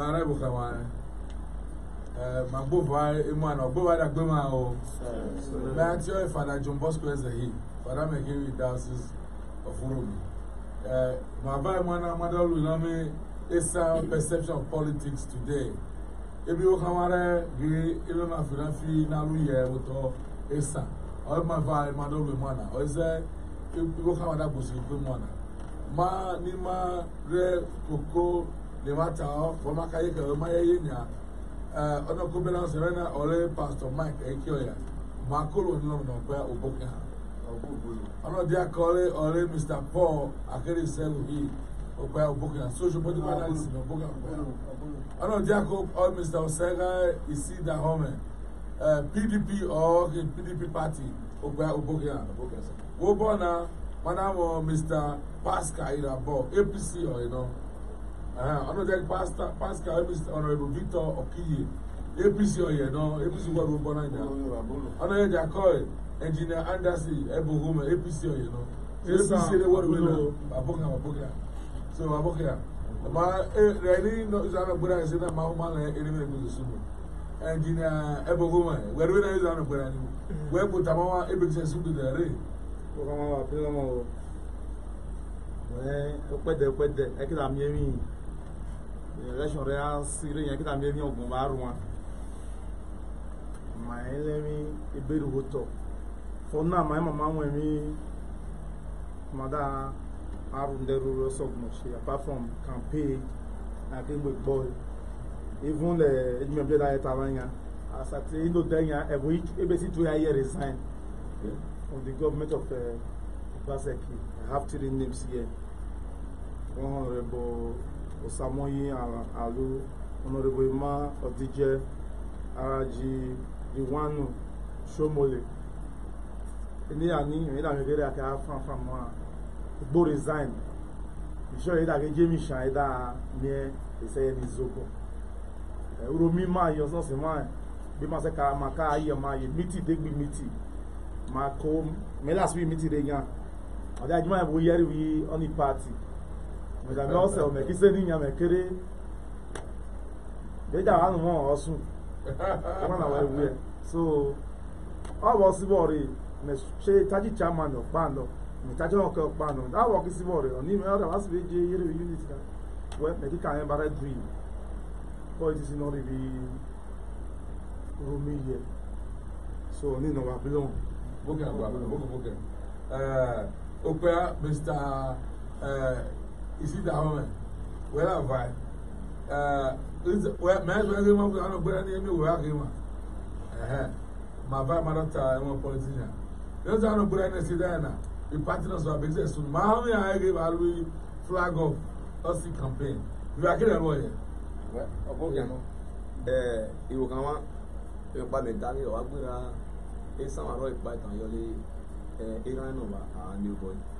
wàhálà ibùkà wọn màá gbó emu àná gbó bá dàgbé máa o máa tí ó fada John Bosco ẹsẹ fada mẹkẹrì diocese of Rome màá bá emu àná madalu náà mi esa perception of politics today ebi wo kan wara ge ebe ma fi náà yẹ wotọ esa ọ ma fa emu àná lu emu àná ọ ẹsẹ ebi wo kan wara gbòsìkò emu àná ma ni ma rẹ koko ne ma ta hɔ fɔma ka ye kɛlɛ ma ye ye nya ɛɛ ɔnɔ ko bɛ na sɛbɛn ɔlɛ pastor mike eke ɔya ma kolo ni lɔn nɔfɛ o bɔ kan ɔnɔ di akɔ ɔlɛ ɔlɛ mr paul akele sɛlu yi o bɛ o bɔ kan social media analysis o bɔ kan ɔnɔ di akɔ ɔlɛ mr osega isi da hɔmɛ ɛɛ e, pdp ɔɔ pdp party o bɛ o bɔ kan wo bɔ na mana wɔ mr pascal irabɔ apc ɔyinɔ. Honorable ah, Pastor Pascal Honorable Victor Okiye, APC Oye, no, APC World Woman Anja. Honorable Jacoy, Engineer Anderson, Ebuhuma, APC no. APC the World Woman, Aboga, Aboga. So, Aboga. Ma, e, really, no, is an Abura, is an Mahoma, and even a Sumo. Engineer Ebuhuma, where we is an Abura, where Putamawa, election rẹ á sírí yẹn kíta mímí ọgbọ̀n bá rú wọn. màá lẹ́mí ìbéèrè wo tọ̀ fọ́n náà màá màmá wọn mi màdá arúndẹ́rú rọ́sọ̀gbọ̀n ṣe apart from campaign akéwì gbọ́ even le edumebe da eta wa nya asate indo de nya ebo ebe si tu ya here resign of the government of uh, Obaseki. I have three names here. one Honorable Osamoyi Alu, Honorable Emma Odije, Araji Diwanu, Shomole. Ilé àní ìrìnlá mi lérí àkàrà fàǹfàǹ mọ́ a. Igbó resign. Ìṣọ́ ìrìnlá mi jẹ́ mi ṣàn ẹ̀dá ní ẹ̀ ìṣẹ́yẹ ní Zobo. Ẹ̀rọ mi máa yọ sọ́ọ̀sì máa bí máa ṣe kàrà máa ká ayé máa yẹ mítì dégbì mítì. Máa kó mẹ́lá sí mítì rẹ̀ yàn. Ọ̀dà ìjùmọ̀ ìbò yẹ́rì wí ọ́ní pàtì mẹtàmí ọsẹ ọmẹkísẹ níyàn mẹkéré déjà wà nùmọ ọsùn wọn náà wà wíwẹ so ọwọ síbọrì mẹsẹ tájì chairman ọpàndọ mẹtájọ ọkẹ ọpàndọ dáwọ kí síbọrì ọní mẹ ọdọ wàásù bẹ jẹ yẹrẹ unit náà wẹ mẹkíkà yẹn bára dùn yìí kọ ètí sinú ọrẹ bí romi yẹ so ní ìnáwó abilọ. bókè àgbà bókè bókè ó pẹ́ mr. You see that woman? Where have uh, I? Uh, well, my husband came up with an umbrella name, where I came up. Uh-huh. My father, my daughter, I'm a politician. There's an umbrella in the city, and the partners of business. So, my family, I gave a Louis flag of us the campaign. You are kidding, boy. Well, above you know. Eh, ìwò kan wá ìpa mi dání ọ̀wá gbéra ẹ sáwọn àrọ́ ìpa ìtàn yọlé ẹ ìrànlọ́wọ́ àwọn ní ọgbọ́n yìí.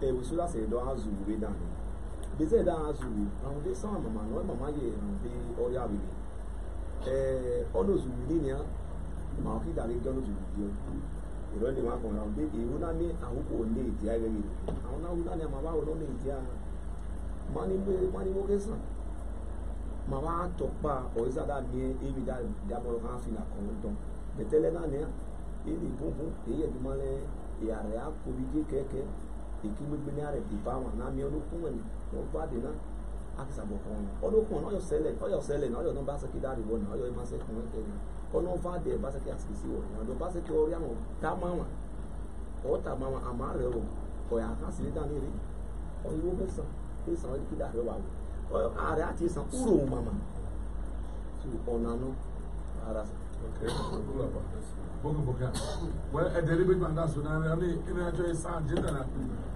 ewu sula se do azu we dan beze da azu we an de mama no mama ye an be oya we eh odo zu ni ma ki da le gano zu ni ìrọ̀ ni wọn kàn ra ọdẹ èwo náà ní àwòkọ ní ìdí ayẹyẹ rẹ àwọn náà wúlò ní àmàbáwò náà ní ìdí ara wọn ní wọn ní wọn kẹsàn ma wa tɔkpa da dabɔlɔ kan fi la kɔntɔn bɛtɛlɛ naniya eli bubu eya duma lɛ yàrá ikilogbenare dipawa nami olokunwani obadina akisabokono olokun oyo sele oyo sele na oyo no ba se ki dari wona oyo ma se kun eke ni ono va de ba se ki askisi wona do ba se ki ori àwọn ta mama o ta mama amare o o ya kan sile dan ri o iwo mesa mesa o ki dari wa o are ati san mama so ona no ara okay well a deliberate man that's i mean in a choice and dinner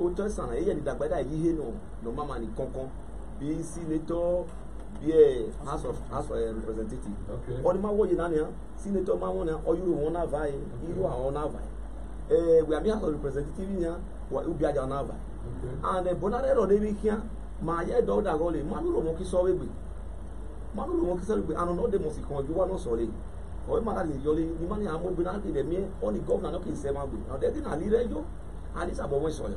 untersan eya didagba da yihe no no mama ni kankan bi senator bi ɛ eh, house of house of eh, representative ɔni ma wɔyi nani hã senator ma wɔn na ɔyuro wɔn na va yi yiro awɔn na va yi ɛɛ wia mi house of representative ni hã wa ubi aja na va yi and bɔnna rɛ rɔ de bi kia ma yɛ dɔw da gɔle ma nu lɔ mɔ kisɔ wegbe ma nu lɔ mɔ kisɔ wegbe anɔ n'o de mɔsi kɔn ju wa n'o sɔ le ɔyɛ ma ka le ni ma ni amu bi na de mi, miɛ ɔni gɔvna n'o k'i sɛ ma gbe ɔdɛ bi na li rɛ yɔ alisa bɔ wɛ sɔ yɔ.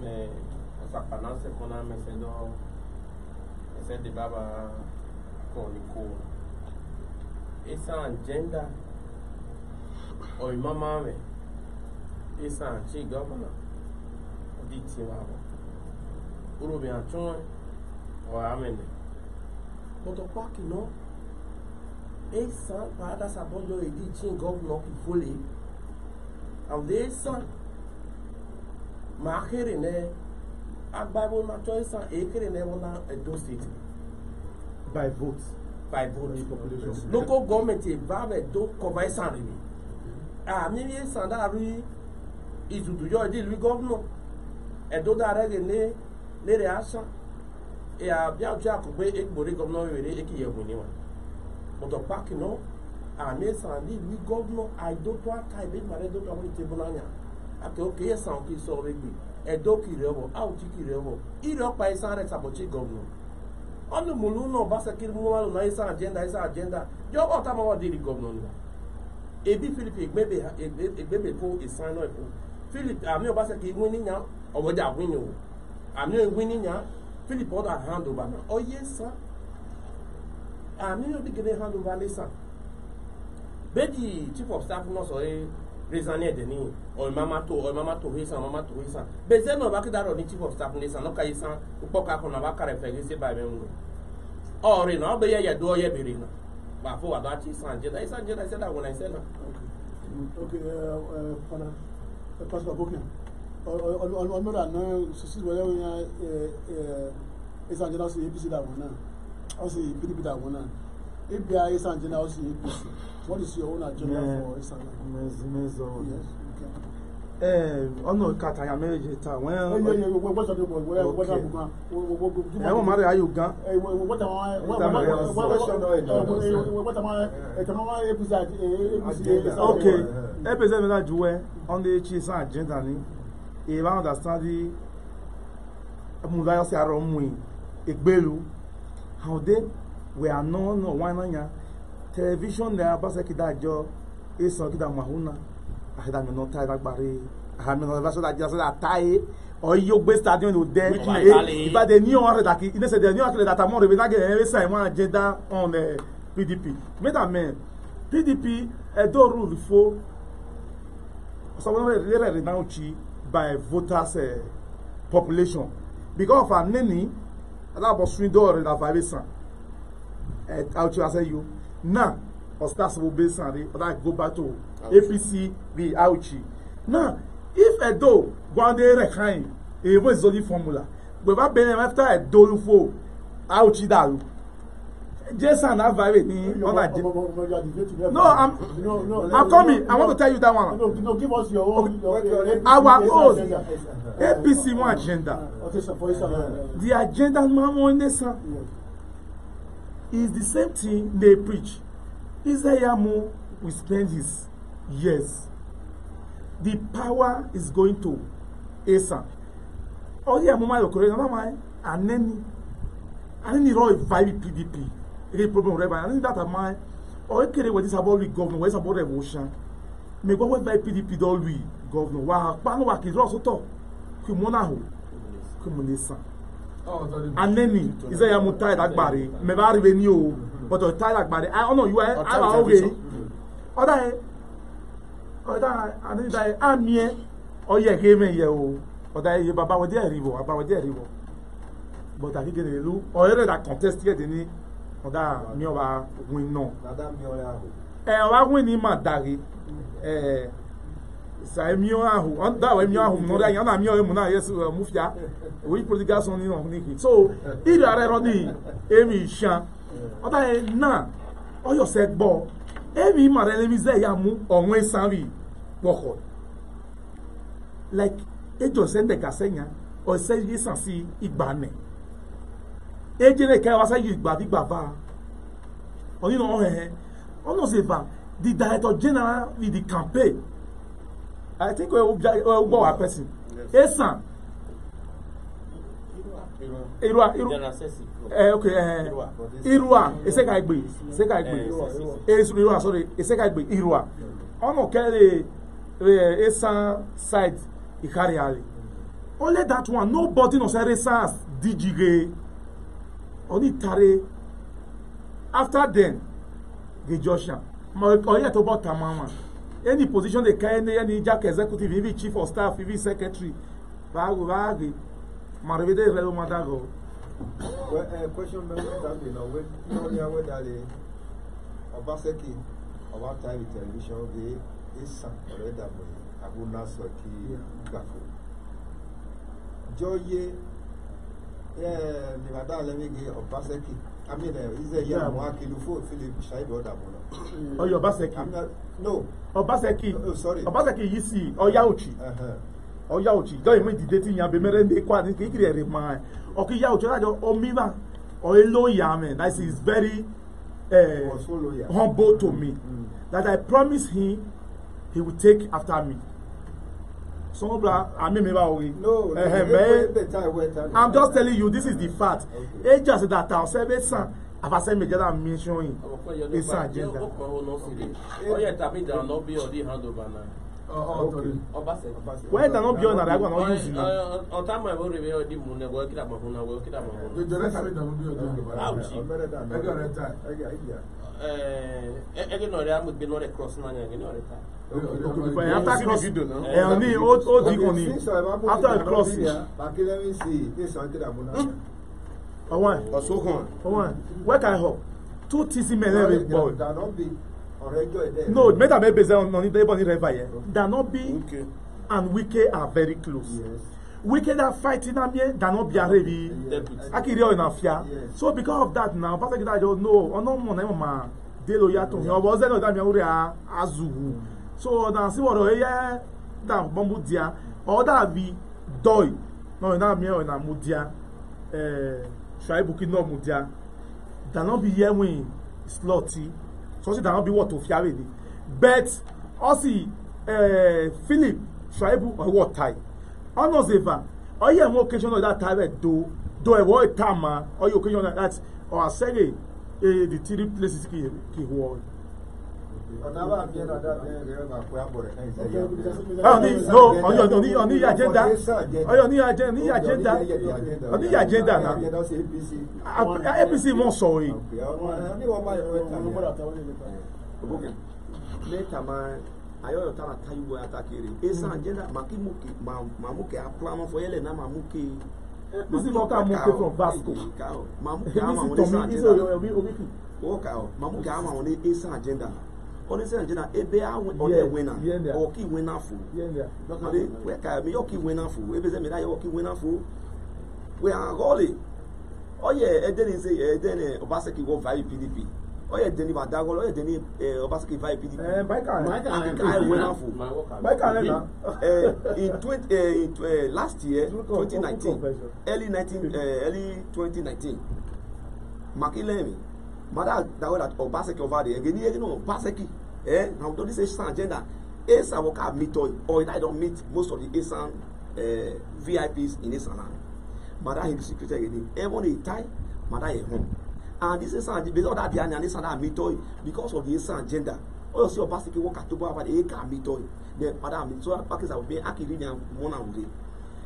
mais sa panase konan men se do men se de baba koniko e san jenda o imama me e san chi gomana di ti wawo uru bi atun wa amene moto paki no e san para da sabondo e di chi gomana ki fole ao de san ma xere ne agbaibo na choice ekere ne wona Edo State by vote by vote population local government e ba be do cover isan re mi ah mi ye sanda ri idudu yo di lui governor Edo dare ge ne ne re asan e a bia ojo akugbe egbori governor were ekiyegun ni wa but o park no a me san di lui governor i e do to akai be mare do to awon itebunanya akịoke sa nke iso egbe edokiriọbọ aụchikiriọbọ iri ọkpa isa resabochi gọvanọ ọnụ mụrụ ụlọ ọgbasakiri mmanụ na isa ajenda isa ajenda dị ọkpa ọtamawa dịrị gọvanọ nla ebi filip egbebeko isano epo o ami ọgbasaki nweninya ọwọja agwinyo ami nweninya filip ọda handụba na oye sa ami odigide handụba n'isa beji chief of staff nọsọ ee Raysan ne deni ɔn mama to ɔn mama to Raysan mama to Raysan bɛ zɛ nɔ ba ki da dɔ ni chief of staff Raysan n'o ka yi san kpɔ k'a kɔnɔ a b'a kari fɛ Raysan b'a mɛ mun ɔɔri nɔ aw bɛ yɛ yɛ dɔ yɛ bere nɔ b'a fɔ wa b'a ti san jɛ da isan jɛ da isan da kɔnɔ isan na. ok ɛɛ fana ɛ pasipɔ bokin ɔ ɔ ɔ n'o de a nɔ sisi wɛrɛ yɛ ɛɛ ɛɛ isan jɛ da si APC da kɔnɔ aw si PDP da kɔnɔ if they are Eastern General APC, what is your own agenda yeah. for Eastern General? Yes. Eh, ọ̀nà kàtàyà méje ta wọ́n. ẹ̀wọ̀n máa rẹ̀ ayò gan. ok APC mẹ́ta juwẹ́ ọ̀nà echi san agenda ni ìbá understanding mudayọ̀sí arọ̀ mú i ègbélu àwọn dé. We were known ya television there eh, that abasekida is esan kida mahuna tie back ahida mi nota iragbare ahami na ọlọlá sọdá jẹ sọdá táyé ọyọ gbé stadium ló dẹ ìbàdàn ní ọrẹ dàkí inéṣẹ dẹ ní ọkẹlẹ dàtà mọ rẹ nàgẹ ẹ ẹsẹ ẹ wọn jẹ dá on pdp mẹta mẹ pdp ẹdọ rule fo ọsọfúnni rẹ rẹ náà chi by voters eh, population because of aneni alábọ̀sùn dọ́ọ̀rẹ́ làfàbẹ́sàn. Aucho Asenyo. Now, Ostasibo Besan, they go back to APC, the Auchi. Now, if Edo go on there recain, it was only formula. We were been after Edo Lufo, Auchi Daru. Jason that vibe ni ọ̀nà jẹ. No I'm I'm coming I want to tell you that one. No, no, give us your own. our own APC wọn agenda. The agenda máa ń wọ́n san. Is the same thing they preach. Isaiah will spend his years. The power is going to Asa. Ọdí àmọ́ máa yọ̀kọ̀rọ̀ ẹ̀yọ́ máa ànẹ́ni ànẹ́ni rọ ìfàyè PDP èdè problem rẹ̀ báyìí ànẹ́ni dàtà máa ọ̀rẹ́ kéde wẹ̀ dísàbọ̀ lùi gọ́vnọ̀ wẹ̀ dísàbọ̀ rẹ̀ wò about the wẹ̀ fàyè PDP dọ̀ lùi gọ́vnọ̀ wà á pa àwọn wà kì í rọ̀ sọ́tọ̀ kí mọ́nà hù kí mo lè sàn aneni ize ya mu tai dagbare me ba ribe ni o but o tai dagbare i ono oh you are i wa oge oda e oda ani da ah, e amie o oh, ye ke me ye o oda e baba wo die ribo baba wo die ribo but a kekere lu o ere da contest ke ni oda mi o win no oda mi win ni ma dare eh saa emio ahụ ọ dawa emio ahụ na ọrịa ya na amịọ emu na yesu mufia oyi political son n'ihu n'iki so iri ara ẹrọ ni emi shan ọta yẹ na ọyọsẹ gbọ emi mara ẹlẹmi zẹ ya mu ọwọn sanri pọkọ like ejò sẹndẹ gasẹ nya ọsẹ yìí sàn sí ìgbà nẹ ejere kẹ wa sẹ yìí gbà dìgbà bá ọyìn náà ọhẹhẹ ọlọsẹ bá the director general with the campaign. I think we will go our person. Yes, sir. Irua, Irua. Eh, okay. Eh, Irua, Esekaigbe, Esekaigbe. Eh, Irua, sorry, Esekaigbe, Irua. Ọmọ kẹ́lẹ̀ eh, Esan side Ikariari. Only that one, nobody knows Esan DJG. Only Tare. After then, the Joshua. Ọyẹ́ tó about tamama any position they carry any any jack executive even chief of staff even secretary báwo báàgì màrúbídé rẹ ló máa dàgọ. Eh, question mẹ́rin tàbí náà wé kí wọ́n ní awé dalẹ̀ ọbaṣẹ́kì ọba táìmì tẹlifíṣàn gbé ẹ̀sán ọ̀rẹ́ dàbọ̀ abúnásọ kí gbàfọ̀. jọ́yé nìbàdàn lẹ́mí gbé ọbaṣẹ́kì amínà ìzẹ̀yẹ àwọn akílù fún philip ṣáìbì ọ̀dàbọ̀ náà. Ọ̀yọ́ Obaseki. No. Obaseki. Oh, sorry. Obaseki Yisi Oyauchi. Oyauchi. Don't even did dating ya uh-huh. be merende kwa ni kikiri ere ma. Oki Yauchi na jo omiba. Oyelo yame. That is very uh, humble to me. Mm. That I promise him he will take after me. Mm. Some people are maybe worried. No, no. Uh, I'm just telling you, this is the fact. It just that I'll say it's afasẹ mi jẹta mi sọ yin isa agenda. ọyẹ tàbí ìdáná bí ọdí handover náà. wẹ́n ìdáná bí ọ̀nà àdágbà náà yìí sí náà. ọ̀tá mọ̀ ẹ̀wọ́ rẹ̀ ọdí mu náà wọ́n kíra mọ̀ fún náà wọ́n kíra mọ̀ fún náà. náà ɛdi nɔrɛ amegbe nɔrɛ cross nanya ɛdi nɔrɛ ta. Okay, after cross ẹ ọ ní ó di kò ní after cross. ọwọn ọsọkan ọwọn wẹka ẹhọ two tc mẹlẹ rẹ bọ no mẹta mẹ bẹsẹ ọ ní tẹbọ ní rẹ fà yẹ danobi and wike are very close. Yes wicked are fighting am here than no be are bi akiri oyin afia so because of that now pastor gida just know ọ̀nà mọ̀ náà mà dé lo yàtọ̀ yẹn ọ̀bọ̀ ọ̀sẹ̀ náà dàmí ọ̀rẹ́ azùwù so ọ̀nà síwọ̀rọ̀ ẹ̀yẹ dà bọ́mbù díà ọ̀dà bi dọ́ì náà ọ̀nà mi ọ̀nà mu díà ẹ̀ ṣàìbù kí náà mu díà dànà bi yẹ́wìn slọ́ọ̀tì sọ́sì dànà bi wọ̀ tó fiáwé ni bet ọ̀sì Philip ṣàìbù ọ̀wọ̀ tàì Honozeva, or you have more occasion of that type do do a war tama or you occasion of that or a say the three places ki ki wall. No, on your on your agenda, on your agenda, on your agenda, on your agenda now. APC won't sorry. Later, man ayoyotara tayugo atakere esa agenda makimuke mamuke aplano foyele na mamuke mamuke from vasco mamuke ama won esa agenda woka o mamuke ama won esa agenda on esa agenda ebe awon ole wena o ki wena fo ale we mi yo ki wena fo ebe se mi da yo ki wena fo we are rolling oye edeni se edeni obaseki wo vai pdp oye deni Madagascar oye deni eh, Obaseki via PDP i win am for in twenty eh, in uh, last year twenty nineteen early nineteen uh, early twenty nineteen Makelele Madagascar that Obaseki over there again here no Obaseki eh na don say san agenda esa waka meet or i don meet most of the Asan uh, VIPs in esan land Madagascar secretary again everyone dey tie Madagascar home. and this Esan the that ọ̀dà anya àná Esan náà because of the Esan gender ọ̀yọ̀ sí ọbaṣẹ́kẹ́ wọ́n kà tó bá wà ní èkà mi tọ́ yìí then padà mi tọ́ pàkíyèsí àwọn obìnrin akiri ni wọ́n náà wùdí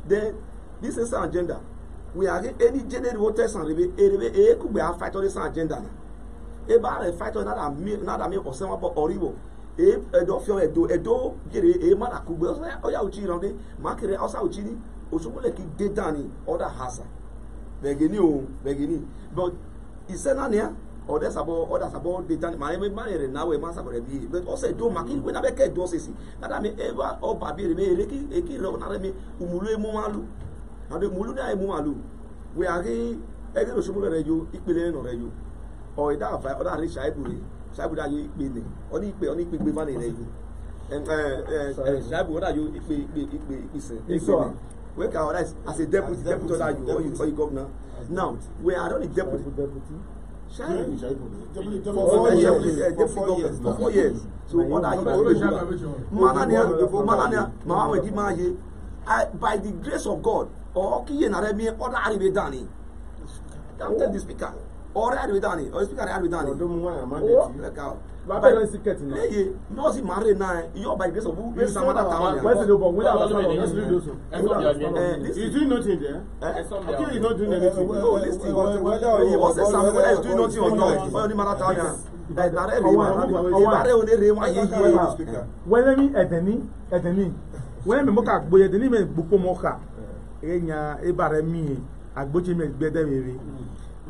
then this gender we are any gender wo tẹ̀sán rebe erebe ekugbe a fight all Esan gender na ebe a fight all nada mi nada mi ọ̀sẹ̀ wọn bọ̀ ọ̀rìwọ̀ ẹ̀dọ̀ fíọ́ ẹ̀dọ̀ ẹ̀dọ̀ gèrè èèmọ̀ ni hasa isenania ɔdɛ sabɔ ɔdɛ sabɔ detani maa eme maa yɛrɛ nawɔ ema sabɔ ɛbi yɛ bɛt ɔsɛ do maki wena bɛ kɛ dɔ sisi nata mi eva ɔba bi yɛrɛ mi ere ki eki rɛ ɔna rɛ mi umulu emu alu abe mulu na emu alu we ahi ɛdi do sumulu rɛ yo ikpele nɔ rɛ yo ɔyida afa ɔda ari saibu re saibu da yo ikpe ne ɔni ikpe ɔni ikpe gbe ma ne rɛ yo ɛɛ ɛɛ ɛɛ saibu ɔda yo ikpe ikpe ikpe ikpe sɛ ikpe ne we ka ɔda as a deputy deputy ɔda yo ɔyi ɔyi governor Now, we are only deputy. Deputy. For four years. For four years. So what are you doing? Manania, Manania, Mahama Dimaye. By the grace of God, or Kiye Naremi, or Aribe Dani. I'm telling the speaker ọ̀rẹ́ àdìbìtánì ọ̀rẹ́ sípíkà àdìbìtánì. ọdún mu wọn àmọ́ dẹ̀tí. bàbá yẹn sì kẹ̀tì náà. lẹ́yìn nọ́ọ̀sì máa rè náà yọ ọba ìgbésọ̀ fún bẹ́ẹ̀ sàmọ́tà táwọn yà. wẹ́sì ló bọ̀ wíwá àwọn sọ̀rọ̀ ọ̀rẹ́ sílẹ̀ lóṣù. you eh, do nothing there. actually you no do anything. no lis ten wọ́n wọ́n sẹ́ sàmì wọ́n do nothing ọjọ́ ẹ̀ wọ́n ní mara táwọn yà. ìbàrẹ̀ rè wọ́n ìbàrẹ̀ òde rè wọ́n yéye. wẹ́lẹ́mi ẹ̀dẹ̀ni ẹ̀dẹ̀ni wẹ́lẹ́mi mọ́ka gbóyè ẹ̀dẹ̀ni mẹ́ gbogbo mọ́ka ẹ̀yà ìbàrẹ̀ mi àgbójì mẹ́ gbẹ́dẹ́ mi rè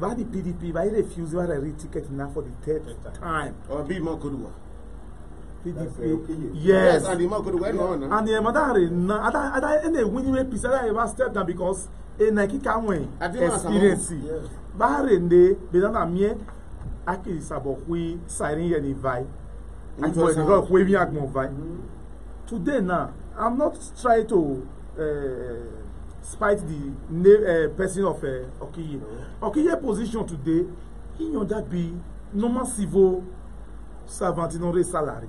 by the PDP by refusing a re ticket now for the third time. Or be more good PDP. Yes. And the more good one. And the mother na ada ada any winning way piece that ever step down because a Nike can win experience. Bahare nde bedana mie aki sabokwi siren yeni vai. And for the God waving agmon vai. Mm-hmm. Today now I'm not trying to uh, Despite the name uh, person of uh, Okiye. No. Okiye position today, he Iyanda be normal civil servant in only salary.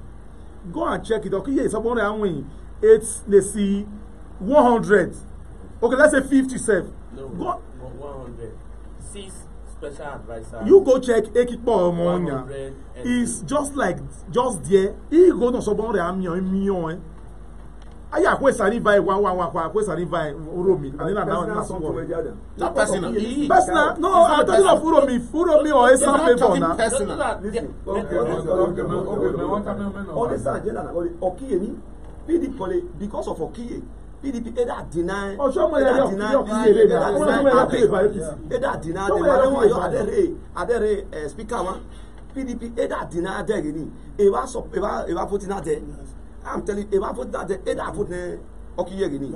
Go and check it. Okiye is about how many? Eight, they see 100. Okay, let's say 50 self. No, go, 100. Six special advisor. You go check Ekipo Omonya. It's just like, just there. He go to someone that I'm here, eh ayi akwesa river one one one akwesa river uromi and then that one last one. not personal. personal no i'm talking of uromi uromi or esa favour na. personal. ọ̀nẹ́sà àjẹ́dà náà ọ̀kíyè pdp kọ́lé because of ọ̀kíyè pdp either deny either deny either deny abe either deny dem adewayo adere adere speaker wa pdp either deny adere ni ewa sọ ewa ewa voting adere. I'm telling you, if I that the other I vote there, okay, yeah, Guinea.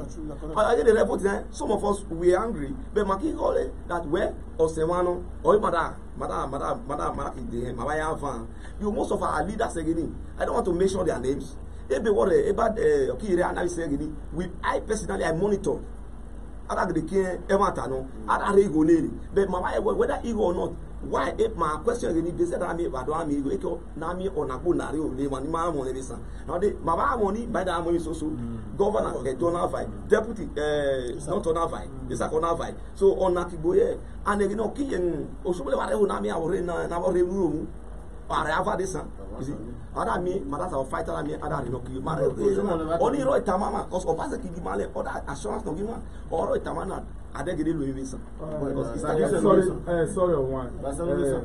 I did the vote there. Some of us were angry, but Maki call it that way, or Sewano, or Mada, Mada, Mada, Mada, Mada, Mada, Van. You most of our leaders again. I don't want to mention their names. Ebe worry about okay, analysis again. We, I personally, I monitor. Ada de kin ever tano. Ada re go lady. But Mama, whether ego or not, why if my question is they said ami ibado ami igo eko na ami onakpo nari ole ma ni ma amọ ni san na de baba amọ ni by the amọ yi so so governor okay vai deputy uh, not donald vai isa donald vai so ona ti boye and eri na okiye osobole wa re ho na ami awore na na awore ruru omu ààrẹ afáde san ọ̀dà mi madasa ọ̀fà ìtara mi ọ̀dà rẹ̀ kì í ma rẹ̀ ọ̀ní ìrọ̀ ìtàmà mà kọ́sì ọ̀bá sẹ̀ kì í ma lẹ̀ ọ̀dà assurance náà kì í ma ọ̀rọ̀ ìtàmà náà adẹ́gẹ̀dẹ̀ lóye bí san. Eh, sorry ọ̀wọ́n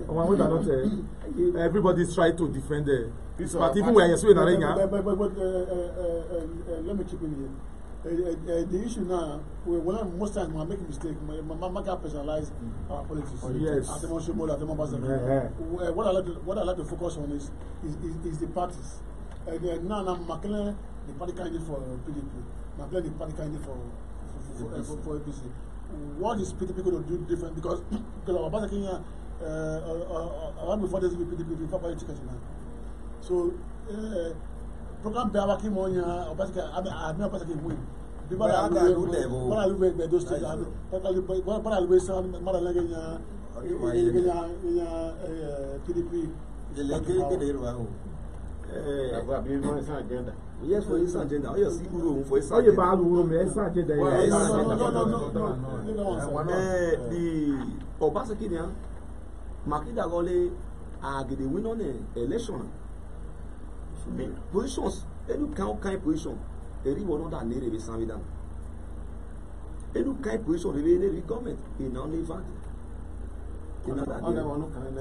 ọ̀wọ́n wíńdà náà tẹ̀ everybody try to defend it eh. but uh, even when yẹn sọ yẹn nàrẹ̀ yẹn. let me chip in here. Uh, uh, the issue now, we, well, most times we make a mistake. My, my, my can personalize our politics. Oh, yes. As a more as a more yeah, yeah. Eh, what I like to what I like to focus on is is, is, is the parties. Uh, now, now McLean, the party candidate for PDP. McLean, the party candidate for for, for, for, for APC. What is PDP going to do different? Because because our party Kenya, uh, uh, uh, uh, before this PDP, we party tickets now. So. Uh, program bɛɛ a b'a k'i mɔ ɲa parce que a bɛ a bɛ parce que mun ye. baara alu bɛ baara alu bɛ gbɛdo state a bɛ baara alu bɛ san mara lajɛ ɲa ɲa ɲa kiripi. jeliya kiripi de yiriwa o. ɛɛ a bɛ mɔ san jɛn da. o yɛ fɔ i san jɛn da o yɛ si kuru o fɔ i san jɛn da. o ye baalu wo mɛ i san jɛn da yɛrɛ. wa i san jɛn da ɛɛ bi ɔba sekiniya makida lɔle agedewinɔ ni election mɛ positions enu kan o kan position eri wɔ n'ɔda ne de bɛ sanbi dan enu kan position de bɛ ne de bɛ gɔmɛnt ina ɔne fa de ina ɔda ne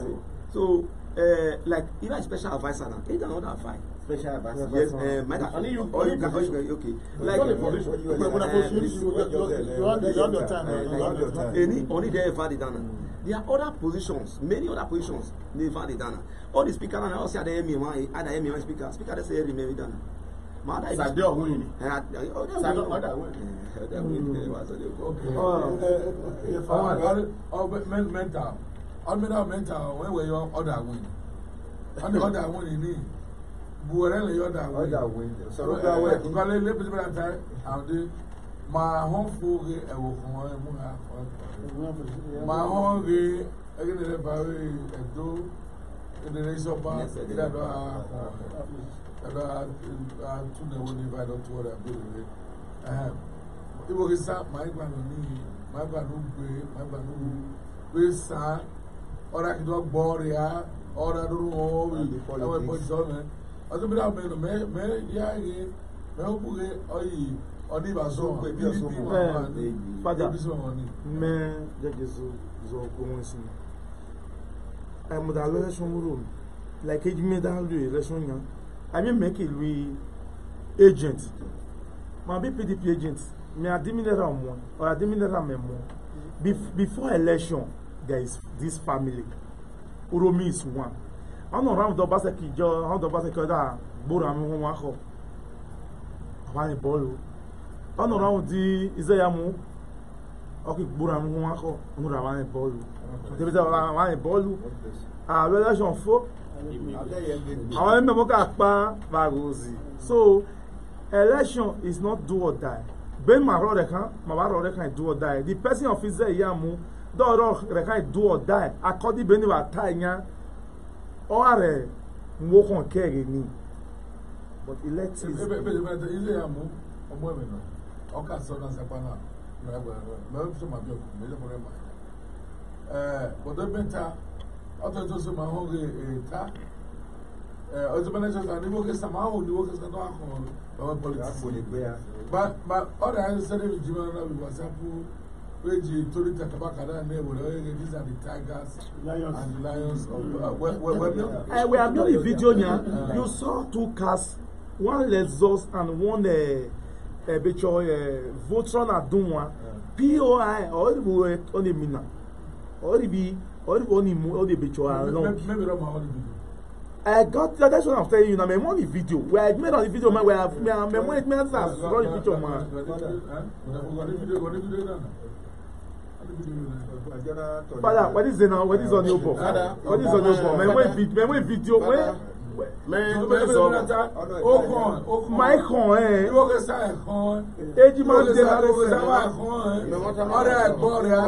de so uh, like even special adviser na e da ɔda fa special Yes, uh, Only you, only you can okay. okay. Like, uh, you have your time. Any, only there ever done. There are other positions, many other positions ne fa de Ghana. All the speaker na ọsẹ adayẹ mi wọn adayẹ mi wọn speaker speaker de sẹ ẹ rìmẹ mi Ghana. Màá dá ibi. Sàdé ọ̀hún yìí ni. Sàdé ọ̀dà ọ̀hún yìí. Ọ̀dà ọ̀hún yìí wà sọ́dọ̀ ẹ̀kọ́. Ọ̀hún mẹ́ta ọ̀dọ̀ mẹ́ta wọ́n wẹ̀ yọ ọ̀dà ọ̀hún yìí. Ọ̀dà ọ̀hún yìí ni buwọ̀rẹ́ lè yọ ọ̀dà ọ̀hún yìí. Ọ̀dà ọ̀hún yìí. Sọ̀rọ̀ ma ahọ́fo ge ẹ̀wọ̀ fún ọ ẹ̀mú ha ma ahọ́ ge ẹ̀gẹ́dẹ̀ lẹ́ bàwé ẹ̀dó ẹ̀dẹ̀ lẹ́ sọ́ba ìdádọ́ ahọ́ ẹ̀dọ́ atúnẹ̀wò ní ìbàdàn tó ọ̀rẹ́ àbúrò rẹ̀ ibo ge sá màá gbà nù níyì màá gbà nù gbé màá gbà nù gbé sá ọ̀rẹ́ akidọ́ gbọ́ rẹ̀ á ọ̀rẹ́ adúrú ọ̀wé ẹ̀wọ̀ ẹ̀pọ̀ ìṣọ́ mẹ́ ọdún bí ọdún ìbá sọ pé bí ọsọ fún wa ní padà mẹ jẹjẹ zọ zọ kó wọn sí ẹmọdà lọ lẹsùn wúrò like age mẹdà lù yẹ lẹsùn yàn àmì mẹkì lu agent mà bí pdp agent mi àdìmínẹ́rà mọ ọ̀ àdìmínẹ́rà mẹ mọ before election there is this family oromi is one ọ̀nà round ọba sẹ́kì jọ round ọba sẹ́kì ọ̀dà gbóòrò wọn wá kọ àwọn àìbọ́ọ̀lù ọ nọrọ dị ize ya mụ ọkụ igboro nwa akọ nwere awanye bọọlụ tẹbi tẹbi awanye bọọlụ ààrẹ election fo àwọn ẹgbẹ́ mọ́ká pa magozi so election is not do or die bẹ́ẹ̀ màá rọ̀ rẹ̀ kan màá rọ̀ rẹ̀ kan e do or die the person of ize ya mú dọ́ọ̀rọ̀ rẹ̀ kan do or die akọ́dí bẹ́ẹ̀ ni wà á ta ẹ̀yàn ọ̀ rẹ̀ ń wọ́kàn kẹ́rì ni but elect is. ọmọ ẹ̀mí náà ọka sọ na nsakpa na mmerɛ gbɛrɛ mmerɛ nso ma bi ɔkò mmerɛ mmerɛ ma yɛ ɛɛ bɔdɔ bi ta ɔtɔ nso so ma ho ge ee ta ɛɛ ɔtɔmɛ n'ɛkyɛ sɛ aniwo kesa ma aho niwo kesa na ɔakɔ ɔbɛ pɔlitisi ba ba ɔda ayɛ sɛ ɛdɛ bi gyima na bi wasapu weji tori takaba kada ne wele oye ge these are the tigers lions and lions of we we we. ẹ we are doing a video yan you saw two cars one lexus and one. Uh, ebe eh, chọ eh, votron adunwa poi ọrịbụ ọnemina ọrịbi ọrịbụ ọnimu ọdebe chọ along I eh, got that, that's what I'm telling you now. My money video. Where I made on the video, man, where I my money it that's wrong picture, man. Father, what is it now? What is on your book? What is on your book? My money video, Maikon ẹ̀. Eji máa ń jẹ lárúbá. Ọ̀rẹ́ ẹ̀gbọ́n rẹ̀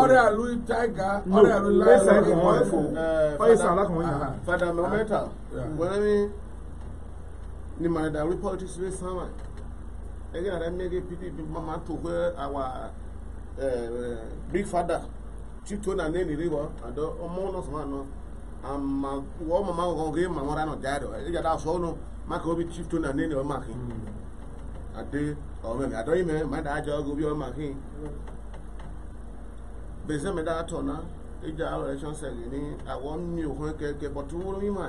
ọ̀rẹ́ àlú táìgà ọ̀rẹ́ àlú láìpẹ́. Ẹ̀sẹ̀ kan wọ́n fò. Fáyísà alákùnrin yàrá. Fada mọ mẹ́ta. Wọ́n mi ni màá dàrú politics wey sáwọn. Ẹgbẹ́ àrẹ mẹ́gẹ́ PDP máa tó pé àwa big amma wo ma ma ko ma ngora no jado e ga da so no ma ko bi chief to na ne ne ma ki ade o me ga do yi me ma da jo go bi o ma ki be se me da to na e ja relation se ni awon mi o ko ke ke but wo mi ma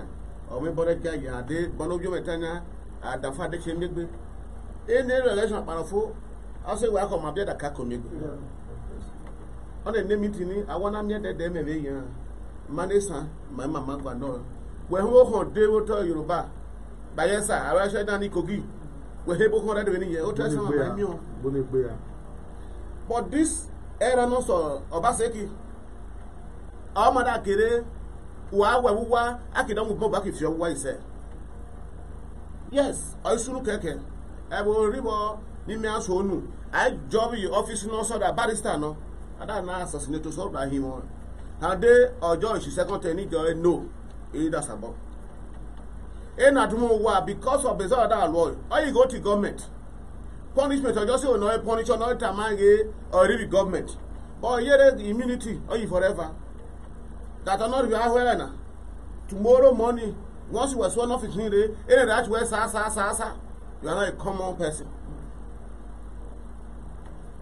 o me bore ja ya ade bono jo me tanya da fa de che gbe e ne relation pa fo ase wa ko ma bi da ka ko mi gbe ona ne mi tini awon na mi de de me be yan Manesan, my mama Gwanon. We ho ho de wo Yoruba. Bayelsa, Arasha dan ni Kogi. We he bo ko da de O ta sama o. ya. But this era no so Obaseki. Amada kere wa wa wa akida fi ise. Yes, o keke. E bo ribo n'ime aso onu. I job office no so na ọjọ dee ọjọọ ten n'ije no ịdasabọ ị na-adụm ụwa because of bizar da alụ ọyị go to gọọmenti punishment ọjọọ si amaghị gọọmenti ọyere immunity ọyị forever that ọnọrị ahụ na tomorrow morning once we sworn office niile ere that we sa sa sa sa you are not a common person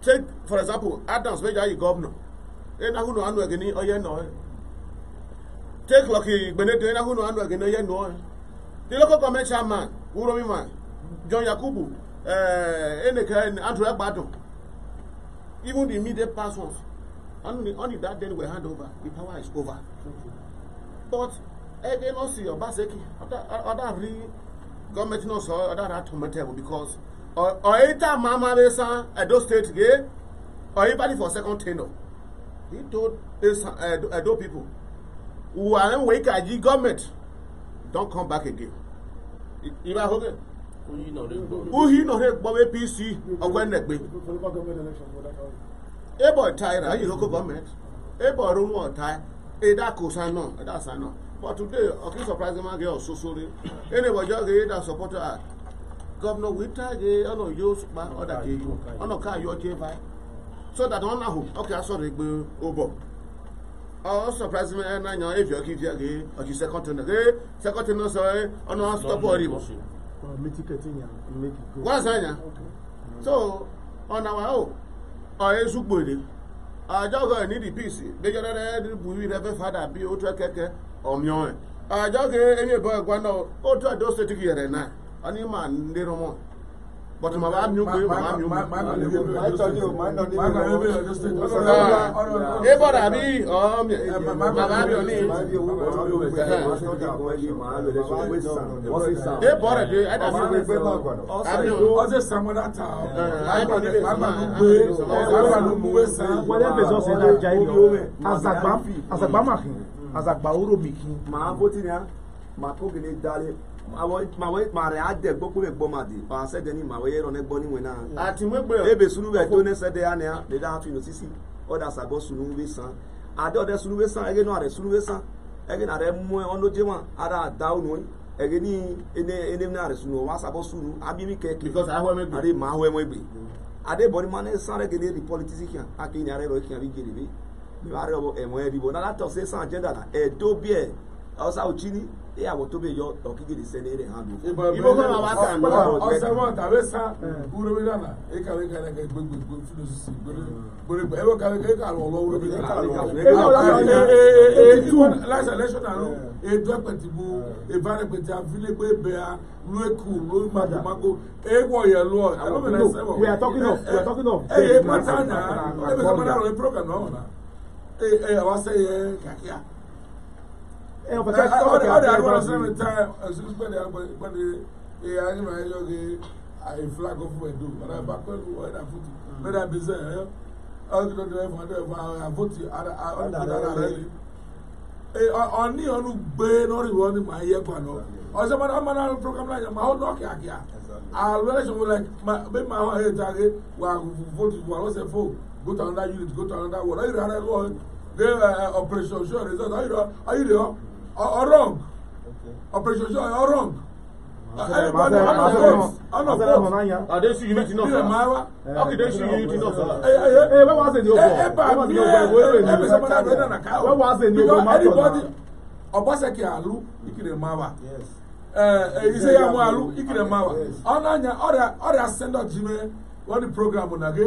take for example Adams wey governor enahu no anu agini oye no take lucky gbenedo enahu no anu agini oye no the local government chairman wuromi man john yakubu eh eneke andrew egbadun even the immediate past ones only only that day we hand over the power is over but ege no see obaseki other re government no so other rat tomato because or either mama besa edo state ge or anybody for second tenor He told Edo people, who are in wake at government, don't come back again. Ima are okay? Who he know APC or ebo that big? local government. Able room one But today, okay, surprise man, girl, so sorry. Anybody just supporter. Governor Witter, I know you, but other day you. so that ọ na ọ ka asọrọ igbe ụbọ ọ sọpraịz mere n'anya evi ọka ivi gị ọchị sekọntịn gị sekọntịn ọsọ ọnụ stọpụ ọrịbọ gwazi anya so ọ na wa ọ ezugbode ajọghị n'idi pisi bejọrọ bụ irebe fada bi otu ekeke ọmịọ ajọghị enye bụ gwa otu adọ steeti gị yere na ọ n'ime ndị rụmọ bọ̀tù màmá mi ò pé màmá mi ò pé. máa tọ́ ní o máa tọ́ ní o. ebo rabi màmá mi ò ní. ebo rẹ̀ de ẹ̀dá mi ò pé. ọ̀sẹ̀ sàmúlá ta màmá mi pé màmá mi mú wé sàn. wọlé bẹ̀sọ̀ sí ní ajá ìlú azagba azagba màkì azagba oromiki. màá bó ti ní a màá kó kìíní dalé mawai mare adde gbokpo be gboma di pa se de ni mawai yero ne gboni we na ati we gbe ebe sunu be to ne se de ane de da fi no sisi o da sunu we san ade o sunu we san ege no are sunu we san ege na re mu e je wa ara da onu ege ni ene ene na are sunu wa sabo sunu abi mi ke because ahwe me gbe are ma ahwe me gbe ade boni ma ne san re gele ri politics kian aki ni are ro kian bi gele mi wa re obo e bi bo na la to se san agenda na e do bi o sa o e awotobeyɔ ɔkigiri sɛ n'ere ha do. ibo kɔnɔ awa ta mɛ ɔsɛmɔ ta a bɛ san wuro bi e ka bɛ kɛlɛ kɛ gbɛgbɛgbɛ filo sisi gbɛrɛ e bɛ ka bɛ e ka lɔlɔ wuro bi nana e bɛ ka ee ee tu lasa lɛsɔn e dɔ pɛti bu e ba de pɛti afili gbɛ bɛya lu eku lu mago mago e wɔ yɛ lɔ alo bɛ na sɛbɔ. we are talking of we are talking of. e ye pata na e bɛ ka mana lɔ e program na ɔna e e awa sɛ yɛ kakia. I flag off my door, but I back when I vote, when I busy, I don't know if I vote, I don't know ọní ọnu gbé lórí wọn ni màá yẹ pa lọ ọsẹ mọ ọmọ náà program náà yẹ màá ọ nọọkì àkíyà àwọn election wọn like bí màá wọn yẹ ta ké wà vote wà lọsẹ fò go to another unit go to another ward ọyọ rẹ lọ gé operation sure result ọyọ rẹ ọyọ rẹ ọ. or, or wrong. Okay. Operation or wrong. Everybody, I'm not force. I'm not force. Are they see unity enough? Okay, they see unity enough. Where was it? Eh, eh, where was it? Eh, where was it? Because everybody, Obaseki alụ ikiri mawa. Ise ya mụ alụ ikiri mawa. Ọ na-anya ọrịa ọrịa sendọ ji mee wọdị program na gị.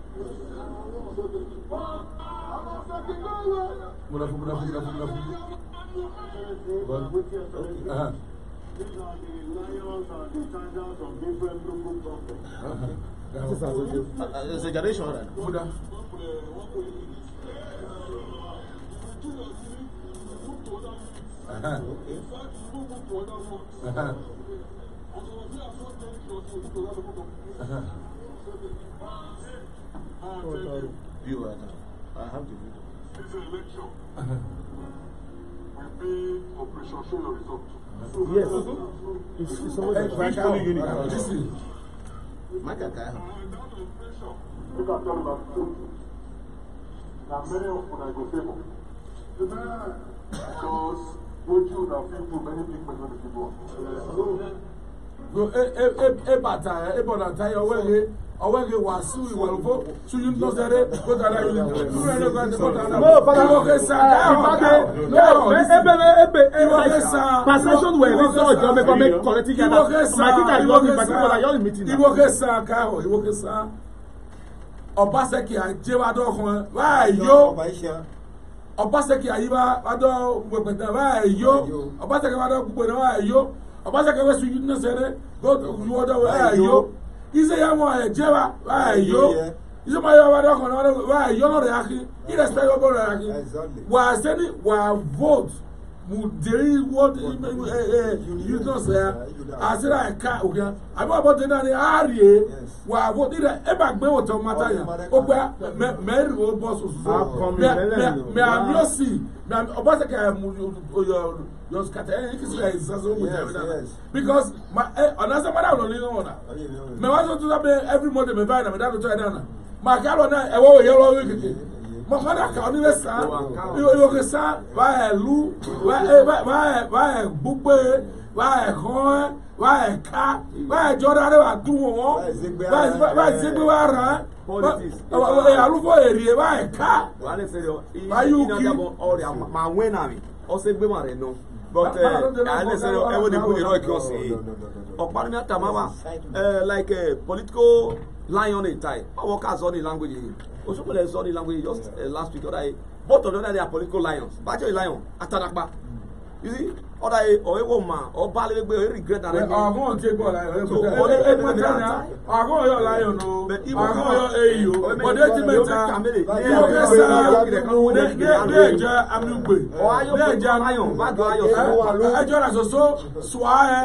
Munafu, munafu, munafu, munafu. But, okay, uh -huh. These are the lions and the tigers of different local governments. Uh -huh. That is also good. Uh, it's a generation, right? Fuda. Uh-huh. Okay. In fact, people go to other forms. Uh-huh. And they will be afforded to the other people. Uh-huh. Four thirty. You now. I have the video. It's an election. will be operation show your result. yes. It's, it's always like which polling unit? This is. Make a guy. Make about two. Now many of them Because what you now feel to many people many people. ebata ebọnata ya ọwẹhe ọwẹhe wasu iwọlufo suyu nnọsẹrẹ kotara yuli nurẹrẹ kọtẹ kọtara iwọke sa ahọta lọrọ ebe ebe iwọke sa pasation wẹ ní sọrọ jọ mẹkọ mẹ kọrẹti gada makita iwọke sa iwọke sa kahọ iwọke sa ọbasẹki ajẹwadọ kan wáyọ ọbasẹki ayiba wadọ gbẹgbẹdẹ wáyọ ọbasẹki wadọ gbẹgbẹdẹ wáyọ obasaka we sujud na sere go woda we ayo ise ya mo ejewa we ayo ise ma ya wada ko na we ayo no re aki i respect go re aki wa seni wa vote mu deri what you know say asira eka oga abi abo de na ni arie wa vote ire e ba gbe wo to mata ya o gba me ri o boss osuso me me am not see me obasaka mu oyo your scatter ẹni kìí sílẹ̀ ìsasọ́ mu jẹ́ ẹ̀dá because ma ẹ eh, ọ̀nà ẹsẹ̀ mọ́tà ọ̀nà nínú ọ̀nà mẹ wá sọ tuntun bẹ every monday mẹ báyìí nà mẹ dá tuntun ẹ̀dá nà mà kí alọ̀ náà ẹ̀wọ́ òye lọ́wọ́ yóò kéke mọ fọdà kà ọ́nì bẹ sàn yóò ké sàn wà ẹ̀ lu wà ẹ̀ gbogbo wà ẹ̀ hàn wà ẹ̀ ká wà ẹ̀ jọ́dá rẹ̀ wà dùn wọ́n wà ẹ̀ zégbé wà rán alufo èrè wà ẹ̀ ká wà yóò kí. ọ̀sẹ̀ gbé wà rẹ̀ náà but I understand everyone they put the rock on say ọ̀pọ̀lọpọ̀ àtàmàmà like uh, political lion in tie all workers all the language Osopele saw the language just uh, last week other both of them they are political lions Bajoyi lion Atanapa you see other or a woman or ballet will regret that. Our own take all I so only a matter. Our own your lion, but even our AU, but that's the matter. They are I'm new. They are Lion, bad lion. I just so swear.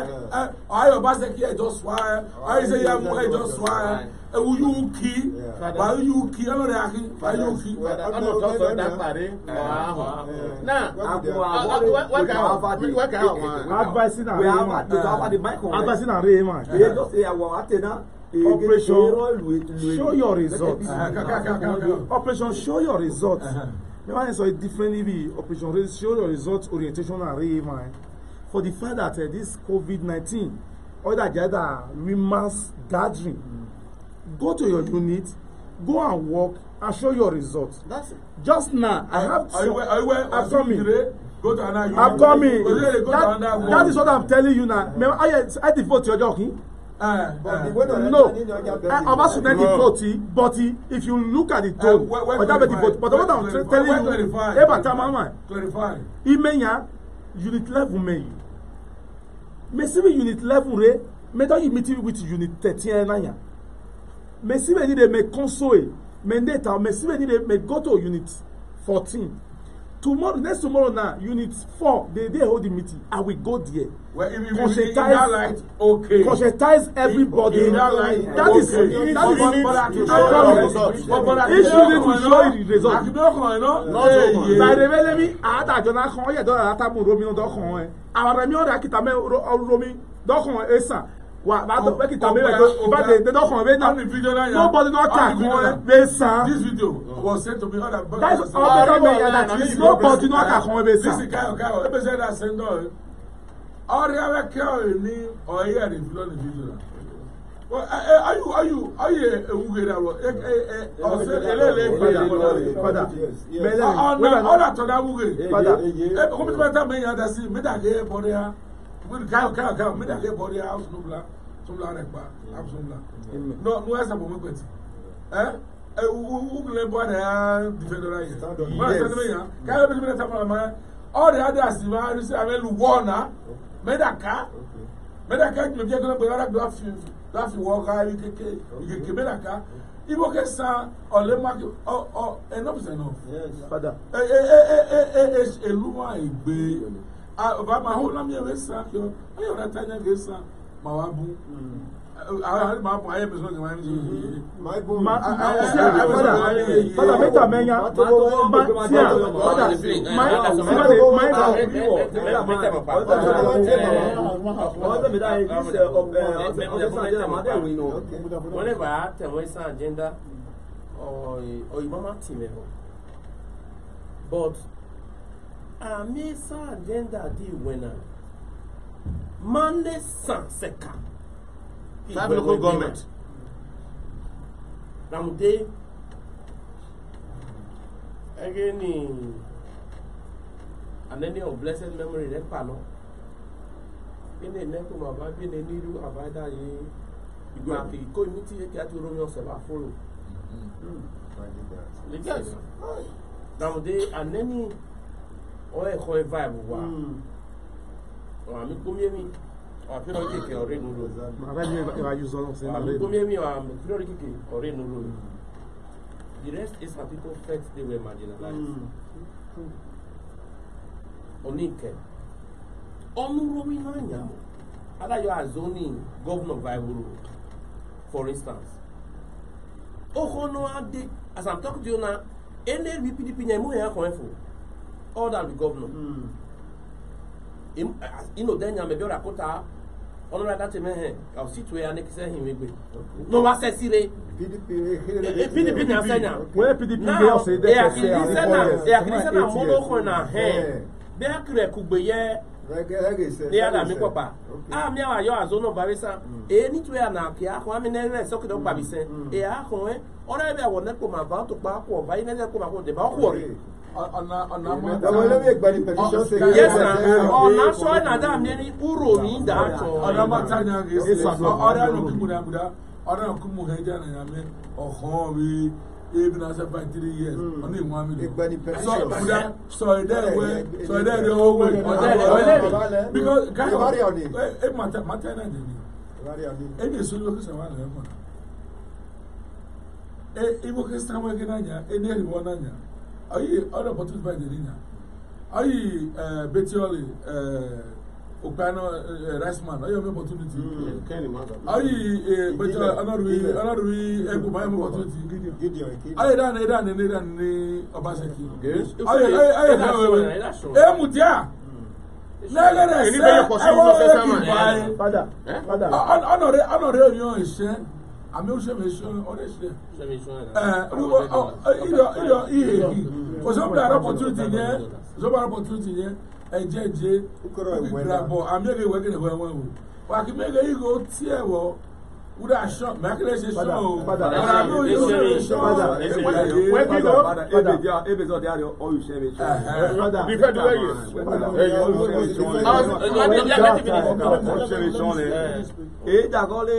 I was just swear. I say, I'm just swear ewu yóò ki, báyìí yóò kí ọlọ́rẹ̀ akí báyìí yóò kí. ọ̀nà tó sọ dápàdé ọ̀hún. náà àgùnwà wọ́n kà wọ́n that guy one. Advising and Rehema. Uh, advising and Rehema. They just say, I want to know. Operation show your results. Uh-huh. Operation show your results. Ní wàá sọ differently bí operation show your results orientation and Rehema. For the fact that uh, this COVID-19 other jada remas gathering. Mm. Go to your unit, go and work and show your results. Just now, I have. Are you, are you, are you, are you, are you, are you, go to another I'm coming. That, that is what I'm telling you now. Remember, I I default. vote your jockey. Uh, uh, no, Obasanjo dey forty, but eh, if you look at the eh, tone, Ojabe dey forty. But what I'm telling you, time, Eba In Imenya, unit level meyi, Mesibe unit level re, medan you meet with unit thirteen nanya, Mesibe ni de me consoe, Mendeta, Mesibe ni de me go to unit fourteen tomorrow next tomorrow na unit four dey dey hold the meeting i will go there. well if you conscientize, be in that light okay conscientize everybody in, in that light that okay. is okay. the is each unit will show you the result. àtúndókàn náà. bàrẹ̀ mẹ́lẹ́mí àádàjọ́ náà kan ó yẹ dọ́là látàmú romi náà dọ́kàn ẹ̀ àwọn ẹ̀mí ọ̀rẹ́ àkìtàmẹ́ romi dọ́kàn ẹ̀ sàn wa ma to make you tell me like if they they don convey na nobody don tag one wey san. this video was sent to me all that. that is all better men and at least nobody don tag one wey san. this kayo kayo ebe say na sendo ọrịa wekere ni ọyẹ rẹ fi lọnà video na. ayu ayu ayu ewugere awọ ọsẹ elele fada fada ọna ọna tọ na wugere fada kọmpitimata mi yàn dasi mi dàgé bọrẹ ha kayo kayo kayo mi dàgé bọrẹ ha ọsùn nùbla somla ne kpa ab somla no no ɛsɛ bɔ mɛ kpɛti ɛ ɛ u kun lɛ bɔ de ya difɛndɔra ye mɛ ɛsɛ tɛmɛ yan k'a yɛrɛ bɛ tɛmɛ tɛmɛ mɛ ɔ de y'a di a si ma a bɛ lu wɔ na mɛ da ka mɛ da ka jumɛn kɛ gbɛɛ yɛrɛ bila fi bila fi wɔ ka i keke i keke mɛ da ka i b'o kɛ sisan ɔ le ma kɛ ɔ ɔ ɛ n'o bɛ sɛnɛ o ɛ ɛ ɛ ɛ ɛ ɛ ɛ elu ma ye gbɛɛ a ba ma hɔn lamɛn bɛ sisan kɛ o yɛrɛ ta ɲɛ kɛ sisan màá wá bú fada mẹ́ta mẹ́ya ba tia fada mẹ́ta whenever I tẹ̀wé san agenda òyìnbó máa tì mí lọ but àmì san agenda di wẹ̀nà mande sans seka five local government ramute Again, ni anene of blessed memory rẹ pa lọ ene nẹkùn bàbá gbẹdẹ nílùú àbáyédá yìí ìgbà àti ìkó imú tí yẹ kí a ti romi ọsẹ bá fóònù ramute anene ọ ẹkọ ẹ vibe wa. Mm. Wa ah, mi komiemi. Wa fi rori keke ore nuru. of them. Wa mi ah, komiemi wa mi fi rori keke ore nuru. The rest is that people felt they were marginalized. Onike. Onuromi na nya. Adayo Azoni, governor of Iburu, for instance. Okono Ade, as I'm talking to you now, NLP PDP nyɛ mu yɛn akɔnfo all that be governor. Mm ino den nyame bi ora kota ono na kate me he au situ ya ne kise hin wegbe no wa se sire pdp pdp na se na we pdp be o se de se ya e na mo lo na he be akre ku gbe ye ne ya na mi papa a mi awa yo azo no barisa e ni tu ya na ki a ko ami ne re so ki do pa bi se a ko e ora e be awon ne ko ma ba to pa ko ba ine ne ko ma ko de ba ko re Yes, on that soil, and that many uro mean that. On that matter, is a other no Kumuda, other Kumuheja, and I mean, oh, hobby. Even as a five three years, only one million. So, so there way, so there the whole way. Because God, it matter, matter, and any solution. If you can stand working on ya, any one on ya ayi ọdọ pọtun bá ìdè nìyà ayi eh, betioli eh, okpana eh, riceman ayi ọmọ opportunity hmm, ayi betioli ọlọrùwí ẹgbù báyìí ọmọ opportunity ayi dáná ẹ dáná ẹ dáná ní ọbaṣẹkì ayi ayi ayi dáná ẹ ẹ mú díà lẹ́gẹ̀rẹ̀ ẹsẹ̀ ẹ wọ́n ẹ kì í báyìí ọ̀nà rẹ̀ ọ̀nà rẹ̀ ò ní ọ̀ ẹ̀ṣẹ́ àmì ó ṣèwé sọ́nà ọ̀rẹ́sìlẹ̀ ìyọ̀ ìyè yìí kò sọ́n bí ara pọ̀túrìtì yẹn kò sọ́n bí ara pọ̀túrìtì yẹn ẹ̀jẹ̀ ẹ̀jẹ̀ ìgbàgbọ́ àmì ẹ̀gẹ̀ ìwé kẹ̀kẹ́ wọn wò wà kí mẹ́gẹ̀ yìí kò tiẹ̀ wọ̀ wúdà sọ mẹ́kẹ́lẹ́ ṣe sọ o ọ̀rọ̀ àmì ó ṣèwé sọ wẹ́ẹ́kì lọ. èyí dàgọ́lé.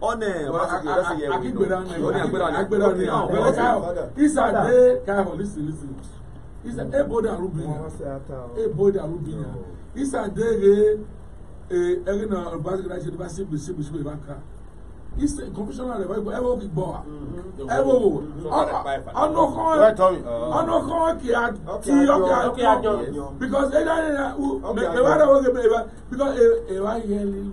ọnẹ masiki ọdẹ sẹyẹ wuli nọ ọni agbera ni agbera ni agbera ni isa de kaiho lisi lisi isa e bode arubinya e bode arubinya isa de ye e ẹri na basiki na ṣe ba sibi sibi sibi ba ka isa komisanna rẹ wa ibo ẹwọ ki gbọ wa ẹwọ ọnọkọ ọnọkọ ki a ti ọkẹ ajọ because ẹdá yẹn na mẹwàá dà wọ́n kẹ mẹwàá because ẹwà yẹn lè lu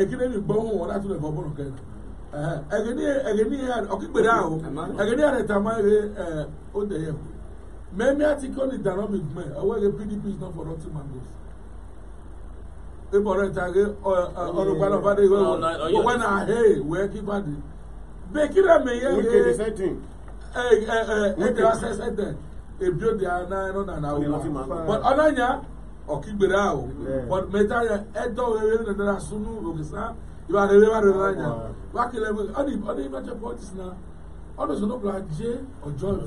ekene ni gbɔn wɔn ɔna lè fɔ bɔlɔ kɛ ɛgɛni ɛgɛni ɔkikpere awo ɛgɛni arɛtama ye ɛ o de yɛ mɛmi mi pdp is not for nothing man goes ebɔlɔ ta ye ɔ ɔlùgbàlà na mi ọkagbere ahụ mechaa ya anya wakele jee ọjọọ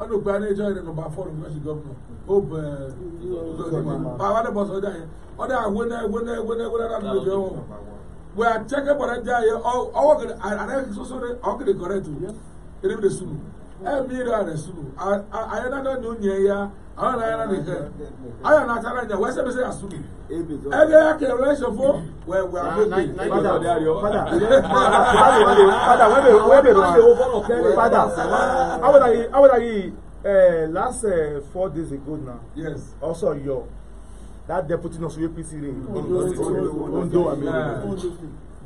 ọdụgba na ọrịa n'ụba afọ ọrụ gọvanọ dị ọ dị na na na na ndị obi ọhụrụ we acheke gbara ndị anyị ọwụ gịrị anaghị ọgịrị kọrịtụ eri besunu emi ire a resunu anyị na onye ana yana ne kɛ ayo na kara ɲa wɛsɛ bɛ se ka sugi e bɛ ya kɛ wɛsɛ fo wɛ wɛ a bɛ ten fada de ayɔ fada fada wɛ bɛ wɛ bɛ rɔ fada awo na yi awo na yi ɛɛ last uh, four days ago na yes also yɔ that deputy nurse wey pc reign ondo amiri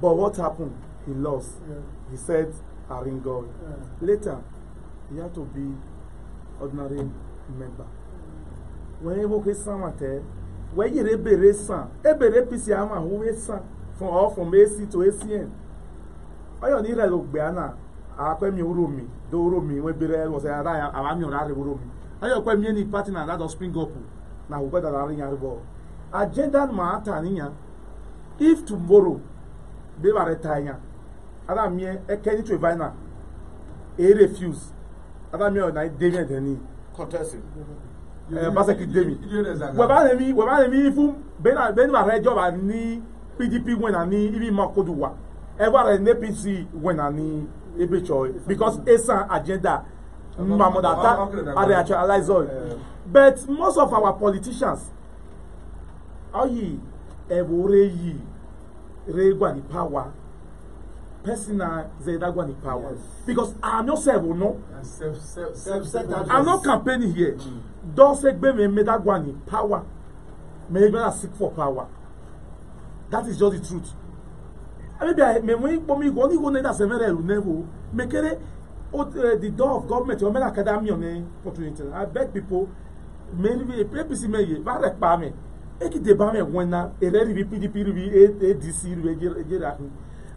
but what happen he lost yeah. he said aringo yeah. later he had to be ordinary member. were nwoke samatee wee yiri ebere san ebere apc ama ahụwe san fún ọ fún to acn ọyọ ní ilẹ̀ ògbé na àpẹ́mi oró mi dó oró mi wọ́n bẹ̀rẹ̀ ọ̀sẹ̀ àdá àwámi ọ̀rá rẹ̀ oró mi anyị pẹ́mi ẹni pati na àwùgbẹ́ dàda rẹ̀ yàn rẹ̀ if tomorrow mi eh, trevina e refuse mi mi mm-hmm. Demi. Basekidemi webanemi webanemi ifu benua rẹ jọba ni PDP wena ni ibi makodu wa ẹgba rẹ ni APC wena ni ebe chọ because esan agenda mamodata are actualize all but most of our politicians oyi ẹwọ re yi re gba ni power that person na Zaidagwani power. Yes. Because I'm not self no. Self, self, self, self, I'm not campaigning here. Don't say me Medagwani power. May even seek for power. That is just the truth. Maybe I may when for me go only go na seven level. Make it the door of government or make academy on opportunity. I beg people mainly APC may ye ba rek pa me. Eki de ba me wona ere ri PDP ri ADC ri ejera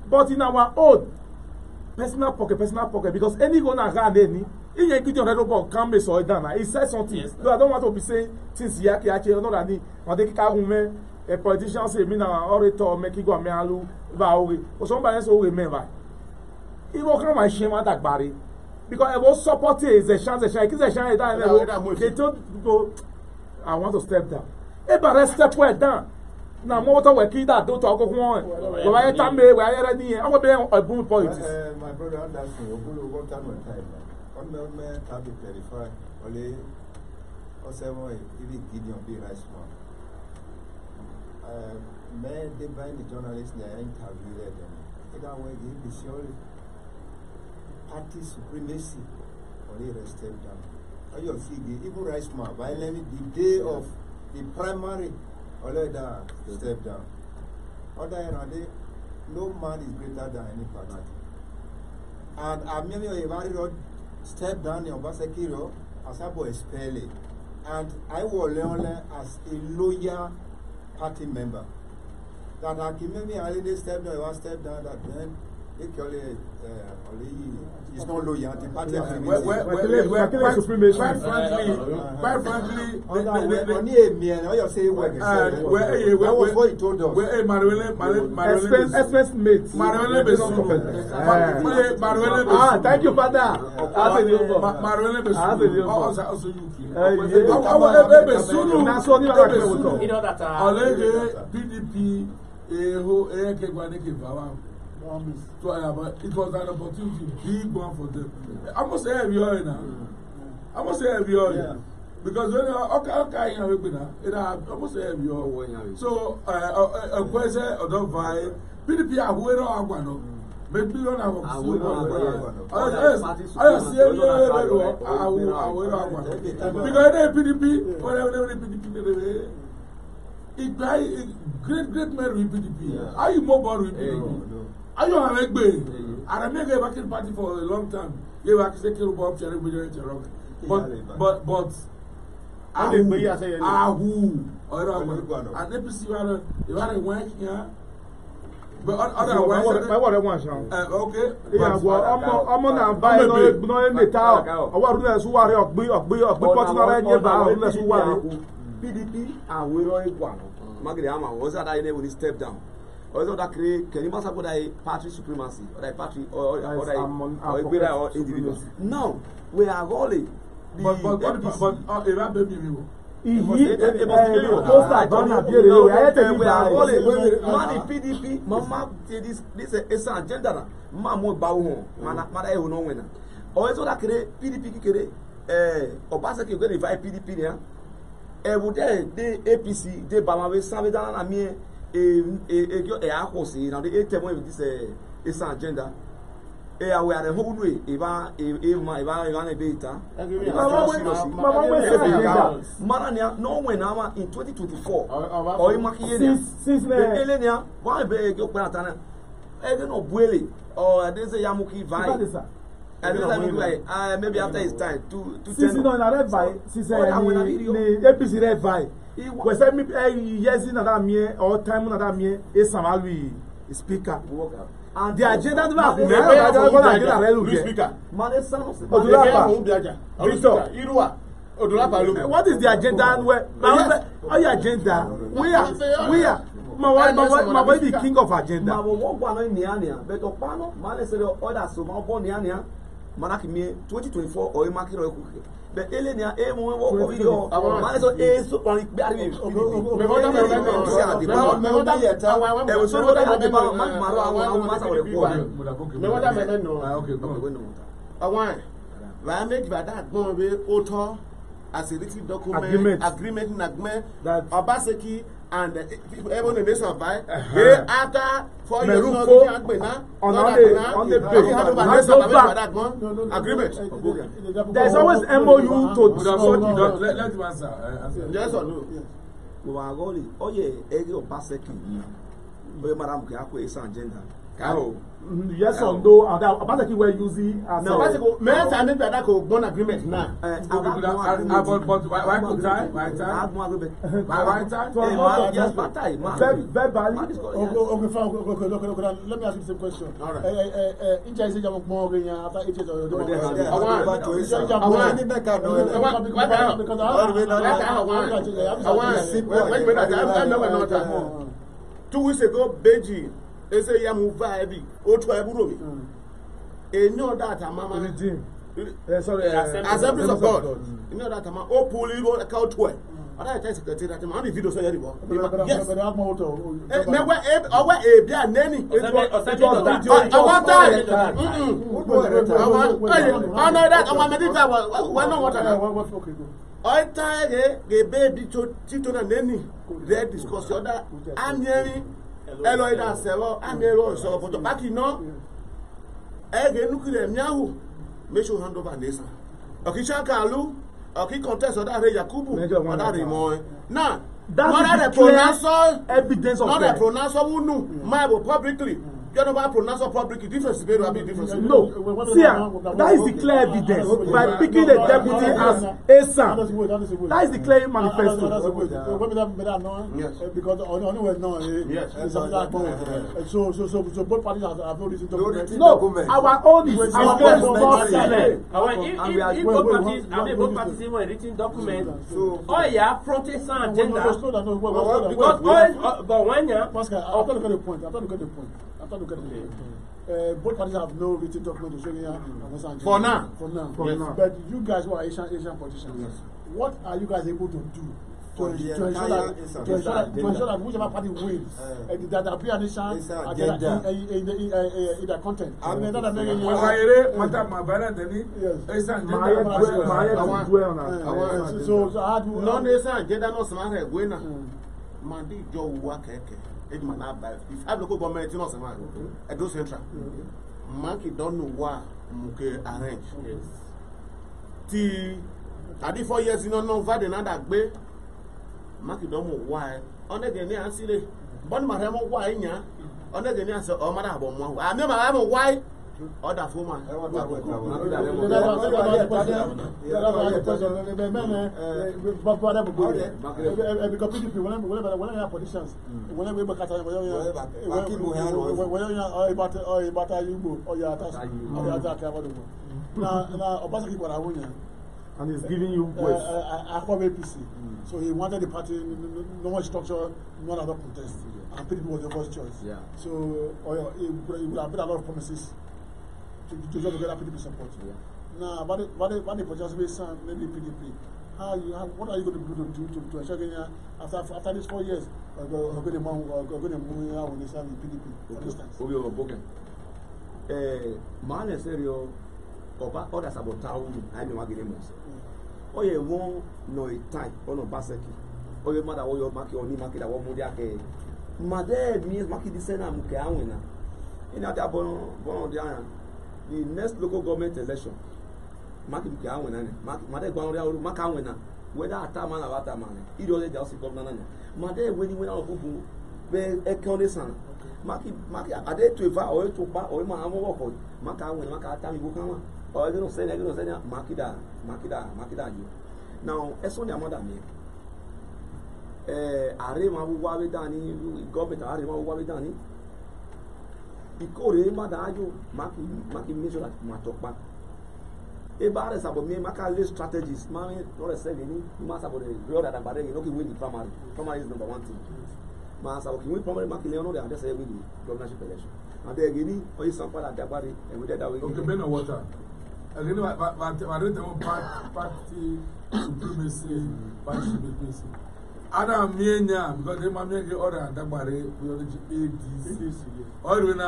but in our own personal pocket personal pocket because any owner around any iye gidi ọ̀rẹ́ ló bọ̀ calm me sọ ẹ dànù he said something yes, though i don't want to be saying things yà kí akyẹ ọ̀nà dàní ọ̀dẹ kíkà ahùn mẹ́ a politician say mi na ọ̀rẹ́tọ̀ mẹ́ kí gbọ́ mẹ́ alu bá ọ̀rẹ́ ọ̀sán bá yẹn sọ ọ̀rẹ́ mẹ́ bá ìwọ kàn máa ṣe máa because I will support it. The chance, the chance, the chance. they told people i want to step down If I step well down na mo to work that do to akoko won we were time we were ready e o be a good point my brother understand o go what time on time on the man can be terrified ole o se won ibi gideon be rice man, um men they buy the journalists they interviewed them either way they be sure party supremacy only rested down. I just see the even rice man violently the day of the primary Oleda stepped down. Ọdáyẹ̀rọ̀dé no man is greater than any father. And Amiri Oyewari stepped down in Ọbaṣẹ́kírọ̀ as Abo Espele and I Aiwo Leonle as a loyal party member. That Akimemi Alede stepped down, Oyewari stepped down that then Ekele uh, is not loyal to party affiliation. Well, well, well, well, quite, quite, frankly, quite frankly, Oni Emi and Oyo say well. Ah, well, eh, that was what he told us. Well, Maruele, Maruele, express mate. Maruele Besuno. Maruele Besuno. Ah, thank you, father. Eh, Maruele Besuno. Oh, also you. Maruele Besuno. Besuno. Olege PDP. Eho, Eke Gwaneke Vawa. Um, so, uh, but it was an opportunity, big one for them. I must say every year now. I must say every year. Yeah. Because when uh, okay, okay, you know, now, it almost uh, every year. So, a uh, question uh, of the vibe, PDP are who are one. Maybe you don't have a good one. I see a little bit of I will one. Because they PDP, whatever they PDP, it great, great man with PDP. Are you mobile with PDP? Ayo Aregbe, I remained a working party for a long time. You were executive Bob Cherry Bidere Cherome. But, but, but, Ahu, Ahu, or an APC, you are a wank here. But otherwise, my water wants now. Okay. Yeah, well, I'm on a violent, no, in the town. I want to ask who are you, be, be, be, particularly, but I want to ask who are you. PDP, and we're on mm. one. Magri Ama, was that I never step down? ọ̀rẹ́sẹ̀ ọ̀dà kiri kẹ̀lí máa sábà ọ̀dà yìí party supremacy ọ̀dà yìí party ọ̀dà yìí ọ̀gbẹ́rẹ́ or individual now we are all a. but but but but èrà bẹ́ẹ̀ mi wò iyi posta dọ́nà bí èrè rẹ̀ ayé tẹ̀lé ìgbà rẹ̀. mmaa pdp mmaa ti dis esa agenda na mmaa hàn mana mana ehun náà wẹ̀nà ọ̀rẹ́ sọ́dà kéré pdp kékeré ọ̀básẹ́kì eh, ògbẹ́ni ìfà pdp ni ya dé apc dé bàmáwé sábẹ́ dáná nà mí e kyo e akɔ se na de e tɛ mɔ ebi sɛ e san agenda e awo yàrá ehun wúlò e ba e ma e ba e ba na ebe ita. mama wẹ nọ mama wẹ sẹ ẹ ẹ mara ni a n'o wẹ na ma in twenty twenty four ọ ye maki ye ni a bẹ ele ni a wa bẹ e kyo kpẹrẹ ata na ẹ de nọ bu ele ọ ẹ de se yamuki va ye ẹ de se yamuki va ye ẹ maybe after his time two two ten. sisi nọ na rẹ va ye sisi ẹ ni apc rẹ va ye wɛsɛ mi ɛ eh, yɛzi na da miɛ ɔ taimu na da miɛ esama lui spika and the agenda tó bá kún mẹ́rin ọ̀gá jẹ́ kọ́nà agenda rẹ̀ lù jẹ́ odulapa victor odulapa lomi. Eh, what is the agenda where all oh, your agenda where where ma wa ma wa ma wa be king of agenda. ma wo wọ́n gbọ́ àná ní àná bẹ́ẹ̀ tó pa náà má lè ṣe ọ̀dà sọ̀mọ́ bọ́ ní àná manaki mie twenty twenty four ɔye maki rɔ eku bɛ ele ni a e mu wɔ kɔ mi yɔ sɔ e so kpari gbari mi. mɛmɔta yɛ ta ɛwɔ sori wɛrɛ yɛ ba ma ma rɔ awɔ awɔ masa wɛrɛ kɔ. mɛmɔta mɛ ne nɔ ɔwɔn wàá méjì bàtà gbọ́n wé ó tọ́ àṣírí ti document agreement na gbẹ́ ọba ṣe kí and eh, eh, everyone dey survive. wey after four years no be agbe na no agbe na on the base of the nation of adagun agreement. there uh, is always mou to support. yes or no. wàhálà oyè ẹgbẹ́ ọ̀básẹ́kì yìí oyè madam kìí akọ ẹ̀sán agenda yes or no and that obaseki were using as. na obaseki mẹ́rin ta nígbà dá kò gbọ́n agreement náà. but but why go tie why tie why tie. to avoid yes ma tie ma. verbally okay okay fine okay okay okay okay let me ask you the same question. njẹ́ ìṣe ìjàmbá gbọ́n orin yẹn after eight years of your day. àwọn àwọn ní bẹ́ẹ̀ kan náà. àwọn wọ́n bẹ̀rẹ̀ ọ̀ àwọn àwọn àwọn two weeks ago Beijing. ese ya muvaa bi otu eburo mi enyo dat amama redeem uh, sorry of god enyo dat amama o puli bo ka o tuwe ọdọ yẹ tẹsí kẹtì rẹ tẹmọ ọ ní fídíò sọ yẹ rí bọ. yes mẹwẹ ọwọ èbí ànẹni ọwọ táyẹ ọnà ẹdá ọmọ mẹdíjà wọn náà wọta náà ọyẹ táyẹ gẹbẹ bi títọ náà nẹni rẹ discuss ọdọ ànẹni. ɛlɔ yi da sɛ lɔ ame lɔ sɔrɔ fɔtɔ paki nɔ ɛyɛkɛ nuki lɛ miawu mesu hando ba ne sa ɔki sakalu ɔki kɔntɛs ɔdare yakubu ɔdare mɔɛ na not a pronounceur not a pronounceur wunu maibo mm. publicly. Mm. Yoruba pronounce public difference is very rapid difference. No, see, ah, that is the clear evidence by picking the deputy as a son, That is the clear ah, ah, manifesto. Yes. Because anyway, no. Eh, yes. Eh, eh, so, so, so, so both parties have, have no reason to. No, our own is our own document. not If if both parties, I both parties even written document, so Oya protest and agenda. Because Oya, uh, but when ya. Uh, Pascal, I'm trying to get the point. I'm trying to get the point. I can't look at it. Uh, both parties have no written document showing here for now. For now. For yes. now. But you guys who are Asian Asian politicians, yes. what are you guys able to do? To, to ensure that, to ensure that, to ensure that whichever party wins, uh, uh, that appear nation agenda in, eh, in, in, in, in, in the content. Ọ̀sàyẹ̀rẹ̀ mọ́tà màbẹ́rẹ̀ tẹ̀lé. Màáyẹ̀ ti gbé ọ̀nà. Nọ́ọ̀nù ẹ̀sán àjẹ́dá náà sọ̀rọ̀ ẹ̀ gbé náà. Màdí ìjọ òwú akẹ́kẹ́. Ejima Nabal, the five local government in Osama, mm-hmm. Edo Central. Monkey mm-hmm. don't know Muke arrange. Yes. Ti thirty four years in Ono Vade Nada Gbe, Monkey don't na why. Only the Nian Sile, Bon Maremo, why, yeah? Mm-hmm. Only the Nian, so Omar oh, Abom, I never have a why. order for woman. Because PDP, whenever they are politicians, whenever you are about Ayubu or your attack, or your attack, now, now, Obasaki Barawunya. And he's giving you voice. Uh, uh, APC. Mm. So he wanted the party, no more structure, no other protest. Yeah. And PDP was the first choice. Yeah. So uh, he, he would have made a lot of promises to, to join together PDP support. Yeah. Now, what what if just be some maybe PDP? How you have? what are you going to do to do to, to ensure Kenya after after these four years or uh, go or uh, go the man or go the man here when they serve in PDP? For okay. instance. Okay, okay. Eh, maana serio ọba ọdà sabotawu anyị nwa gịnị mụ ọ ya ewu nọ itai ọ nọ baseki ọ ya mmadụ awọ ya maki ọ ni maki da wọ mụ dị aka ya mmadụ emi maki dị sena mụ ka anwụ na ị na-adị abụọ bụọ dị the next local government election maka nke ha nwena mada gba nri ọrụ maka ha nwena weda ata ma na wata ma iri ọrụ eji asị gọvanọ nana mada enwe n'iwe na ọkụ bụ be eke onye sana maka ada etu eva oye tụkpa oye ma amụwa ọkọ maka ha nwena maka ata ma igbo ka nwa oye gị nọsịrị ya gị nọsịrị ya makida makida makida jụ na ẹsọ ni amada mi ẹ ààrẹ ma wọ wá wẹ dání gọọmenti ààrẹ ma wọ wá wẹ dání ikore madayo maki maki make sure that matokpa eba resabo mi maka le strategies mami no resell ni ma sabo de real that agbare you no win the primary primary is number one thing ma sabo ki win primary maki le no de adese win the governorship election and then gini oyi san pada dagbare and we dey that way okay ben na water again wa wa wa rate one party supremacy party supremacy a na-amị enyi a bikọ dị mamịa gị ọrịa adagbara ọrịa na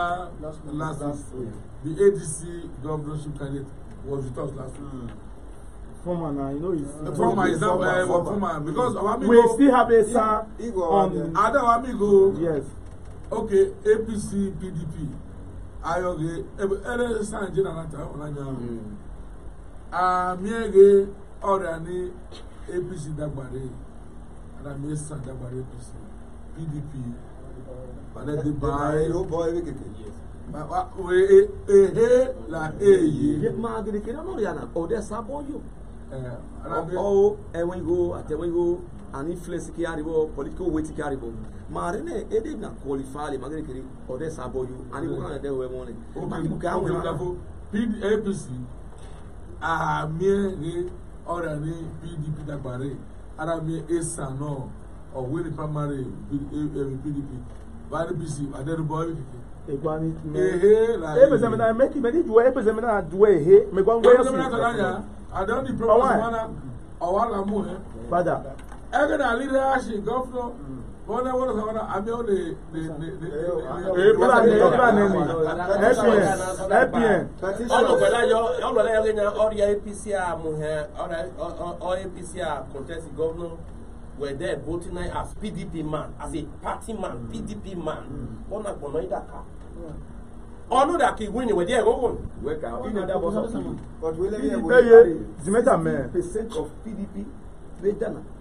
last week the adc governorship candidate was with us last week. Hmm. Former now, you know it's uh, former is that uh, former because Awamigo we still have a sir on Ada Awamigo yes okay APC PDP Ayoge Ere Sanje na nata ọlanya hmm. Amiege ọrịa ni APC dagbara. and I'm Mr. Dabari APC, PDP, Banadi Bai. No boy, we can yes. Eh, Ehe eh, la eye. Eh, ye maa gidi kiri ọlọri ana ọdẹ sábọ yo. Ọ ẹwọn igo àtẹwọn igo ani flex kí aribọ political weight kí aribọ. Maa rẹ nẹ ede na qualify le maa gidi kiri ọdẹ sábọ yo ani wọn kan ẹdẹ wẹ wọn nẹ. O bẹ n kẹ wọn dafo APC àmì ẹ ní ọ̀rẹ́ ní PDP dàgbà rẹ̀ arabia esa náà ọ̀wé ní primary pdp eh, eh, bari bisi adẹnubọ kìkì. ìgbani mẹ epèsè mi náà mẹkì mẹkì juwẹ epèsè mi náà juwẹ ehe mẹkọ ń gbẹyẹ sùn. epèsè mi náà kàdá yà àdéhùn ní ọ̀wá làmú ẹ. padà. ẹgbẹ́ náà lílẹ̀ àṣì gọ́fúnọ̀ wọn náà wọ́n lọ sọ̀rọ̀ àmì ó lè lè lè lè ìbúra ní ìbúra ní ní apn apn. ọlọpẹlẹyọ ọlọpẹlẹyọ kí ni ọrẹ apc amuhẹ ọrẹ apc contest governor were there voting night as pdp man as a party man pdp mm. man mm. wọn náà gbọnà ìdàkà mm. ọlọ́dà kì í wí ni wẹ̀ díẹ̀ gbọ́gbọ́n. wẹ́ka ọ̀nà dábọ̀ sọ́kùnrin. but wẹ́lẹ́ yẹ wọ́n ní pàdé percent of pdp lè dànù.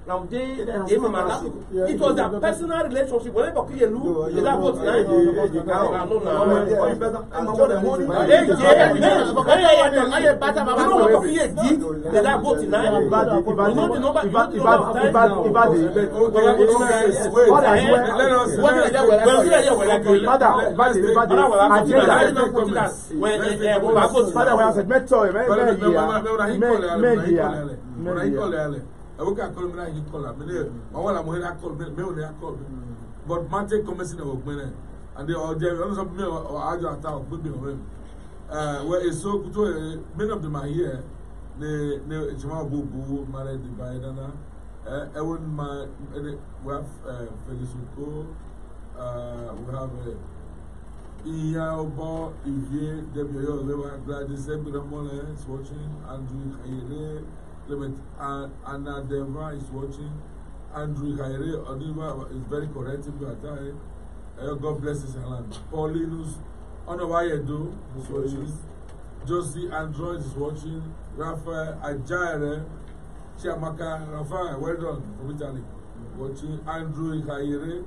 it was a personal relationship whenever Kiyelu is you that what now ɛwɔkɛ akɔlɔ mi n'ayi kɔl la mine ɔwɔ la mo hɛrɛ akɔl mɛ o de akɔl but mante kɔmɛsi na wɔ gbɛnɛ ade ɔdiɛ ɔno sɔ mi ɔadzɔ ata ɔgbɛ bi ɔwɛ mi ɛɛ wɛ eso kutu ɛ men of the man here ne ne jama bubu mara di ba yɛ nana ɛ ɛwɔ ma ɛne we have ɛ eh, felisuko ɛ eh, we have ɛ iya ɔbɔ ivie debi ɔyɔ ɔlɛ wa gladys ɛgbɛdamɔ lɛ swatching andrew kayele. Clement Anadeva uh, is watching. Andrew Kaire Oniva is very correct. Eh, God bless his land. Paulinus Onawayedo is watching. Josie Android is watching. Rafael Ajayere Chiamaka Rafael, well done from Italy. Watching Andrew Kaire.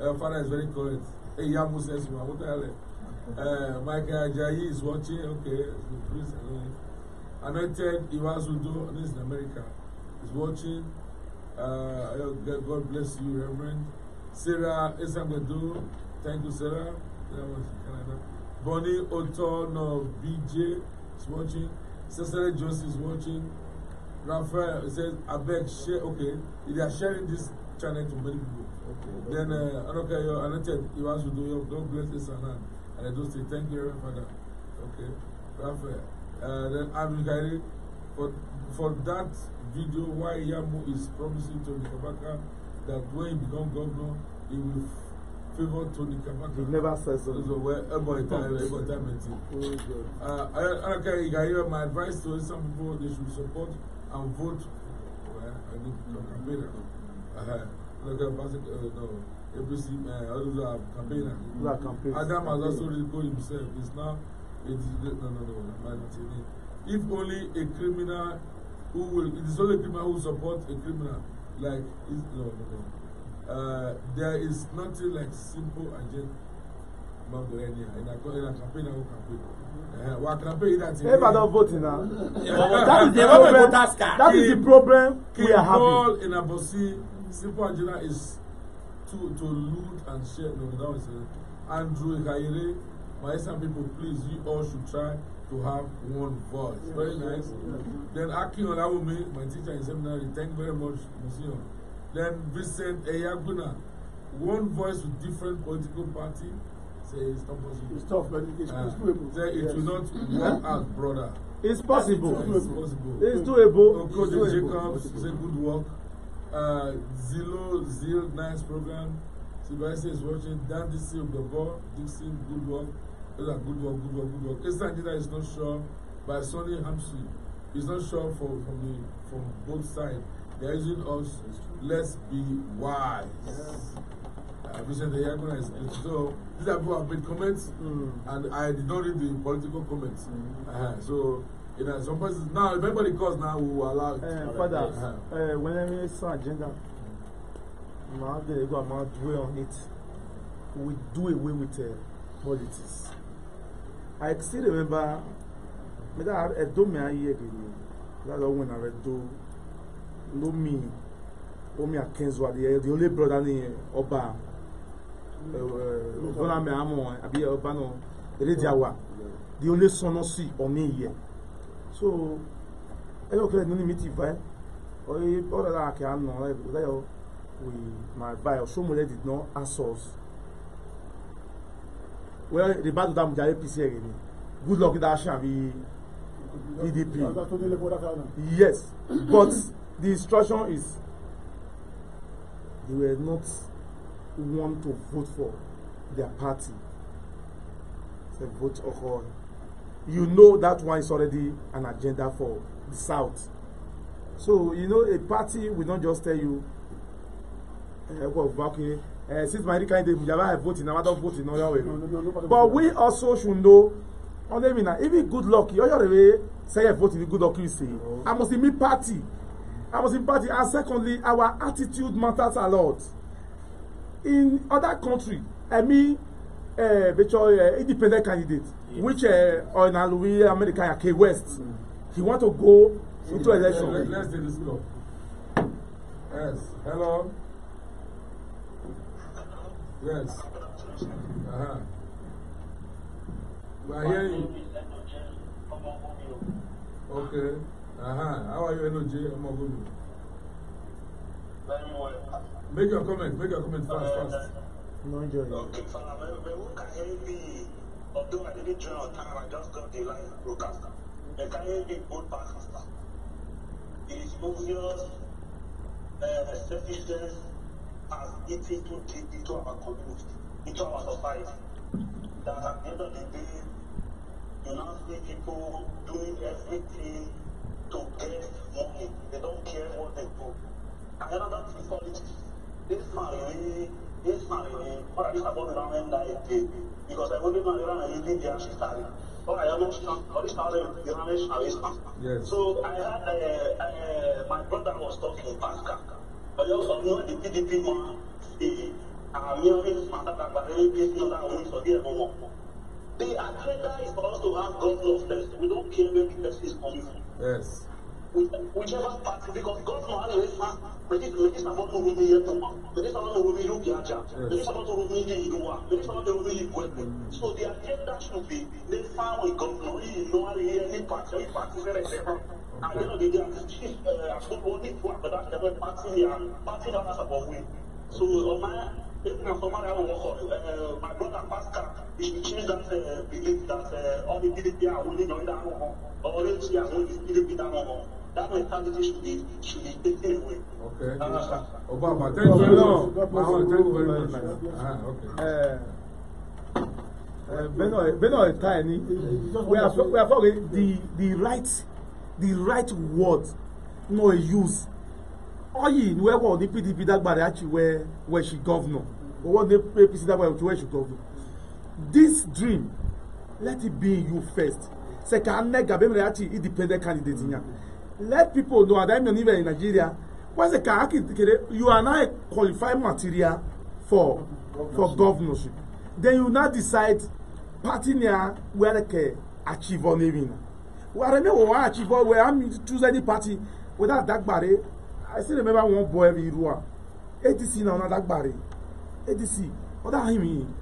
Uh, eh, father is very correct. Hey, Yamu says, Michael Ajayi is watching. Okay, please. Uh, Anointed Iwazudo, this he's in America, is watching. Uh, God bless you, Reverend. Sarah Esagodo, thank you, Sarah. That was Canada. Bonnie Oton of BJ is watching. Cecily Joseph is watching. Raphael says, I beg, share. Okay, they are sharing this channel to many people. Okay. Then, uh, Anoka, do anointed Iwazudo, God bless this And I just say, thank you, Reverend Father. Okay, Raphael. uh, then Abdulkarim for, for that video why Yamu is promising Tony Kabaka that when he become governor, he will favor Tony Kabaka. He never says so. So well, every time, every time it is. Oh okay, uh, Igaiwa, my advice to some people, they should support and vote. Well, I need to campaign. Uh-huh. Look at Pastor, uh, no, APC, uh, others are campaigning. Adam has also recalled himself. He's now If only a criminal who will, it is only a criminal who supports a criminal. Like, is, no, no, no. Uh, there is nothing like simple agenda. Mambo any, and I call it a campaign, I will campaign. Mm-hmm. Uh, well, campaign that is. Everybody not voting now. that is the problem. That is the problem we are having. All in a Abosi, simple agenda is to to loot and share. No, that was it. Uh, Andrew Gaire. My some people, please, you all should try to have one voice. Yes, very nice. Yes, Then Aki Olawumi, my teacher in seminary, thank you very much, Monsieur. Then Vincent Eyaguna, one voice with different political party, say it's not possible. It's tough, but it's, uh, ah. it's Say it yes. will not work out, brother. It's possible. It's, it's possible. It's doable. Okode Jacobs, say good work. Uh, Zillow, Zil, nice program. Sylvain is watching. Dan DC Ogogo, Dixon, good work. Those are good work, good work, good work. Esther Dina is not sure by Sonny Hamsey. He's not sure for from, the, from both sides. They are using us. Let's be wise. Yes. I appreciate the Yaguna is good. So these are people who have made comments, mm. and I did not read the political comments. Mm. Uh-huh. So you know, some places now, if anybody calls now, we will allow it. Uh, Father, uh-huh. uh, when I saw agenda, now they go and now dwell on it. We do away with uh, politics. I still remember me that Edo me aye again. That's That when I do. No me, Omi Akinzua, the uh, the only brother ni Oba, Gbọ́dọ̀ uh, uh, mi àmọ́ àbí ọba náà erédìí àwà. The only son of sea on me So, I kẹlẹ̀ care no limit ti bá ẹ̀ ọ̀rẹ́ ọ̀rẹ́ that àná ọ̀rẹ́ ìbùkún láyọ̀. we my buy Osomole did not ask us well the bad that Mujare APC again good luck with that Shabi PDP yes but the instruction is they were not want to vote for their party it's vote alcohol you know that one is already an agenda for the south so you know a party will not just tell you equal vacuum. Uh, since my candidate Mujaba voting, now I don't vote in other way. No, no, no, but we also should know on the if even good luck, you already say voting good luck you say. I must be me party. I was in party, and secondly, our attitude matters a lot. In other country, I mean, uh, which are uh, independent candidate, yes. which uh, on Louis America, K West, mm. he want to go into mm. election. Let's, let's, let's Yes. Hello. Yes. Uh huh. We are hearing you. Okay. Uh huh. How are you, Enoji Omogumi? Very well. Make your comment. Make your comment fast, fast. No enjoy. Okay, fine. Who can help me? Although I didn't join on time, I just got the line broadcaster. They can help me both broadcaster. It is obvious uh, selfishness has eaten into deep into our community, into our society. That at the end of the day, you now see people doing everything to get money. They don't care what they do. And another thing is politics. This Marie, this Marie, what I have supposed around run that day? Because I only not know around and leave their sister. But I almost or this thousand Yes. So I had uh, uh, my brother was talking Pascal ọjọ́ sọ ní ọdí àmì The agenda is for us to have God's love first. We don't care where the person is coming from. Yes. Whichever party, because is first. tó rumi yẹ tó ma, tó tó mm. So the agenda should be, they found a governor, he is not here, and then they are chief uh, so only two but that the party are party that has a way so uh, my even for my uh, my brother pastor he changed that uh, belief that uh, all the military are only going down or else they are only military down that mentality should be should be taken away. Okay. Uh, Obama, thank you a lot. Thank you very much. Ah, okay. Uh, Uh, Benoit, Benoit, Tiny, we are, we are the, the right the right words no use oyi ni wẹ́wọ́ ní pdp dágbàrẹ́ àti wẹ́ wẹ́ṣì gọ́vnọ̀ owó ní apc dágbàrẹ́ àti wẹ́ṣì gọ́vnọ̀ this dream let it be you first sẹ̀ka anẹ́gà bẹ́ẹ̀ mẹ́rẹ̀ àti independent candidate yẹn let people know àdáyẹ̀mí oníbẹ̀ in nigeria wọ́n sẹ̀ka akéde you are now a qualified material for for governorship then you now decide party near wẹ́rẹ̀kẹ̀ achieve ọ̀nẹ́rìn náà. Aremeu Owachi but were Army I'm choose any party without Dagbare. I still remember one boy in Irua. ADC now not Dagbare. ADC. What that him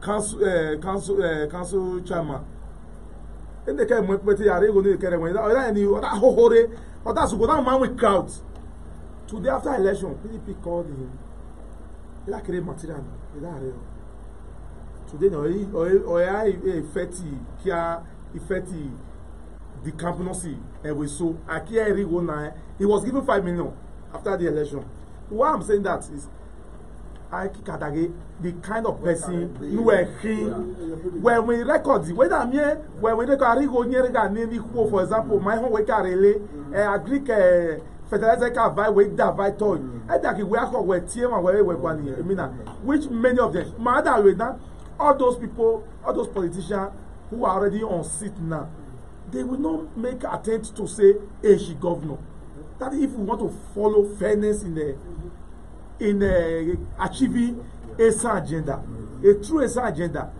council eh, council eh, council chairman. And they came with Petty Arego near Kerem. Or any other hohore. Or that's go down man with crowds. Today after election, PDP called him. He like create material. He like today na oya ife ti kia Ifeti, the Kampunosi, Eweso, Akia Eriwona. He was given five million after the election. Why I'm saying that is Aiki Kadage, the kind of person you were him. When we record, the weather here, when we record Arigo Nyerega Nini Kuo, for example, my home wake Arele, eh, Agric eh, fertilizer can buy wey da buy toy either ki where come where tie one where where gbani emina ah, which many of them mada wey na all those people all those politicians who are already on seat now, they will not make attempt to say, hey, she governor. That if we want to follow fairness in the in the, achieving ESA agenda, a true ESA agenda,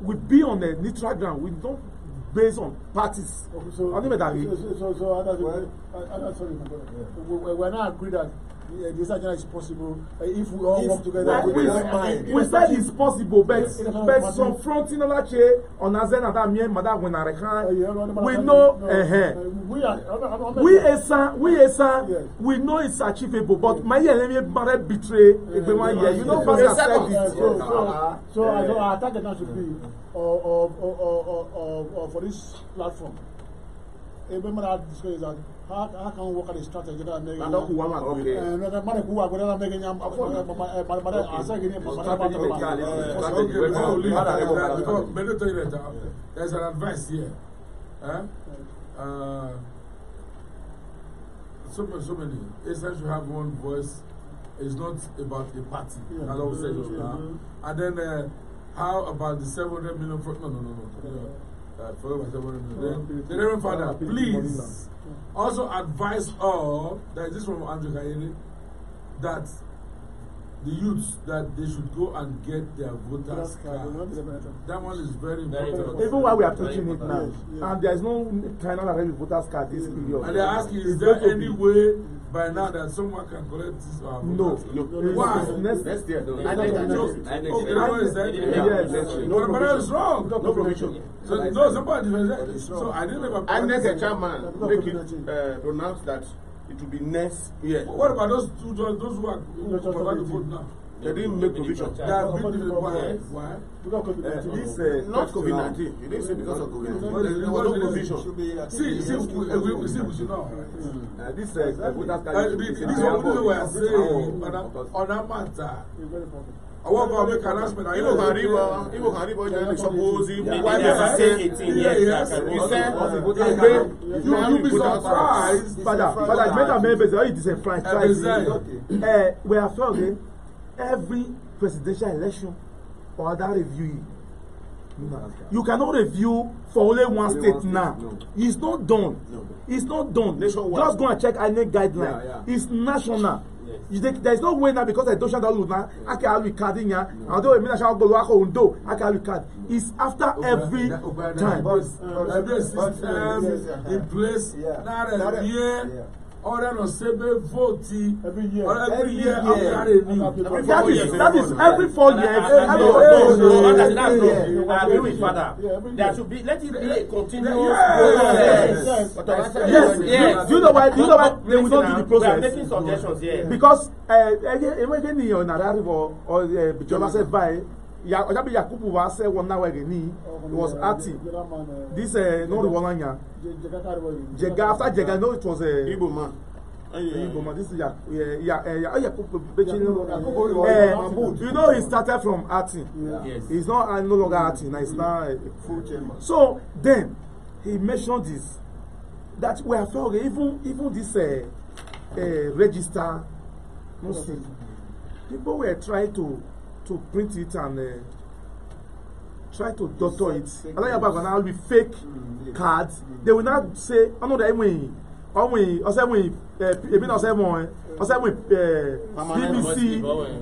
we be on a neutral ground. We don't based on parties. Okay, so, so, so, so, so, so, so, so, so, so, so, so, so, uh, the Agenda is possible uh, if we all if, work together we, we mind. We said it's possible but but some fronting eh, on olache onaze na that mien mada wena rekan we know ehe uh-huh. uh, we esan we esan we know it's achievable but my year lemme mara betray egbe one year you know pastor said it. so so so our target now should be or or or or or for this platform ebe mara discuss that how how can work at a strategy that make. Ada kuwa ma okay. Eh, mana kuwa ko da make nyam. Mara mara asa eh, gini mara mara to ba. Strategy we to it. There's an advice here. Huh? Uh, so many, so many. Israel should have one voice. It's not about a party. Yeah. As I was saying just now. Mm-hmm. And then uh, how about the 700 million? No, no, no, no. Yeah. Father, please also advise all that this from Andrew Kayere that the youths that they should go and get their voters card. That one is very important. Even while we are preaching it now, and there is no final arrangement voters card this period. And they are asking, is there any way by now that someone can collect this uh, or No, look. Why? Next, next year, though. I think I just. Okay, no, is that? Yes. No, but that is wrong. No provision. So, no, somebody was that. So, I didn't ever. And next year, chairman, make it uh, pronounce that it will be next year. What about those two, those who are, who are going to vote now? They didn't make provision. That's the reason why. Why? Because COVID 19. Uh, this, uh, not uh, COVID 19. You didn't say because of COVID 19. There was no provision. Uh, see, see, we, uh, see, we should know. this is uh, exactly. uh, this, this one we are saying on a matter. I want to kan lásìkò náà, ìbò kan rí bọ́, ìbò kan rí bọ́ jẹ́ lè sọ́kò ózí. Why did I say eighteen years? You said ẹgbẹ́ you you be surprised. Padà padà ìgbésà mẹ́rin bẹ̀rẹ̀ sọ́yìn disenfranchised. Ẹ We are ọ̀gẹ́ every presidential election or other review, No. You cannot review for only one only state one now. No. It's not done. No. It's not done. Nationwide. Just go and check any guideline. Yeah, yeah. It's national. Yes. You there's no way now because I don't shout out now. I can have card in here. I don't not I shall go do, I can have card. It's after Obana, every Obana, time. Obana, uh, uh, uh, um, place, Obana, Obana, Obana, Obana, Obana, Obana, Obana, Obana, ọrẹ nà sebe vote every year every year that is that is every four years. no no no that's not no i agree with father there should be let it be a continuous process. yes yes do you know why do you know why they will not do the process. we are making suggestions here. because ẹ ẹ ẹ ẹ wẹ́n dé nìyẹn ọ̀nà àdáríwọ̀ ọ̀ bìjọba sẹ́fà yìí ya ọjàbí yakubu wa sẹ wọn náà wẹrẹ ni it oh, was acting uh, this uh, no riwọlanya jega after jega no it was uh, igbo man igbo man this ya ya uh, ya oh, yakubu bechele uh, you know he started from acting yeah. yes. he's not uh, no longer acting na he's mm. now uh, full chairman so then he mentioned this that we are fair even even this uh, uh, register no see people were trying to to print it and uh, try to doctor it aláyàbàgbà náà will fake mm, cards mm. they will not say ọ̀nàdà ẹ̀wọ̀n yìí ọ̀wọ̀n yìí ọ̀sẹ̀ ẹ̀wọ̀n yìí èmi náà ọ̀sẹ̀ ẹ̀wọ̀n ọ̀sẹ̀ ẹ̀wọ̀n BBC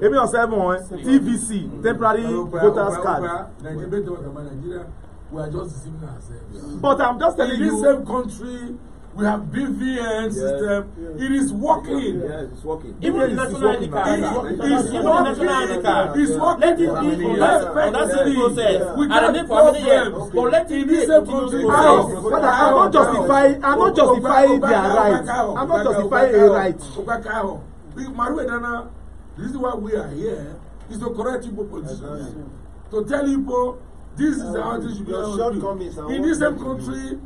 èmi náà ọ̀sẹ̀ ẹ̀wọ̀n TVC temporary voters card. Eh. But I'm just telling you. In same country. We have BVN yes. system. Yes. It is working. Yes, it's working. Even the national ID card. It's even the national ID It's working. Let it be for that's the process. We got the problem. But let it be a process. But I'm not justifying. I'm not justifying their right. I'm not justifying a right. Maruwe Dana, the reason why we are here is to correct Igbo politicians. To tell Igbo, this is how this should be done. In this same country.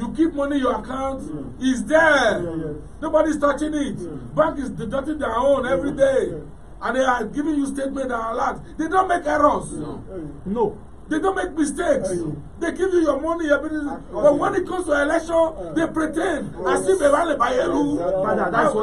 You keep money in your account, yeah. Mm. it's there. Yeah, yeah. Nobody's touching it. Yeah. Mm. Bank is deducting their own yeah. every day. Yeah. And they are giving you statement. that are large. They don't make errors. No. no. They don't make mistakes. They give you your money, everything. Ah, But when it comes to election, ah. they pretend oh, as if Ewale Bayelu,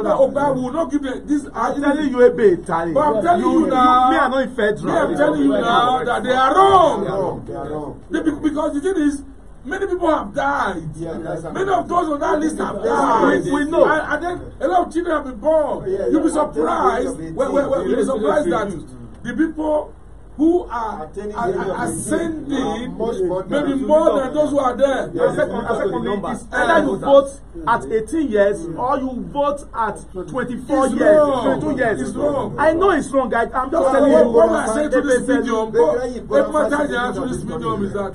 Oba will not give them this. I'm telling you, Ebe Itali. But I'm telling you, you now. Me, I'm not in federal. Me, I'm telling you now that they are wrong. They are wrong. because the thing is, many people have died. Yeah, many of those on that list have died. We know. And, and then a lot of children have been born. Yeah, yeah, You'll be surprised. Well, well, well, you'll be surprised that the people who are, attending are ascending maybe more than those who are there. Yes, yes, either you vote at 18 years mm. or you vote at 24 four years twenty-two years. It's wrong. I know it's wrong guys I'm just so telling you. What I say to this medium what matters here to this medium is that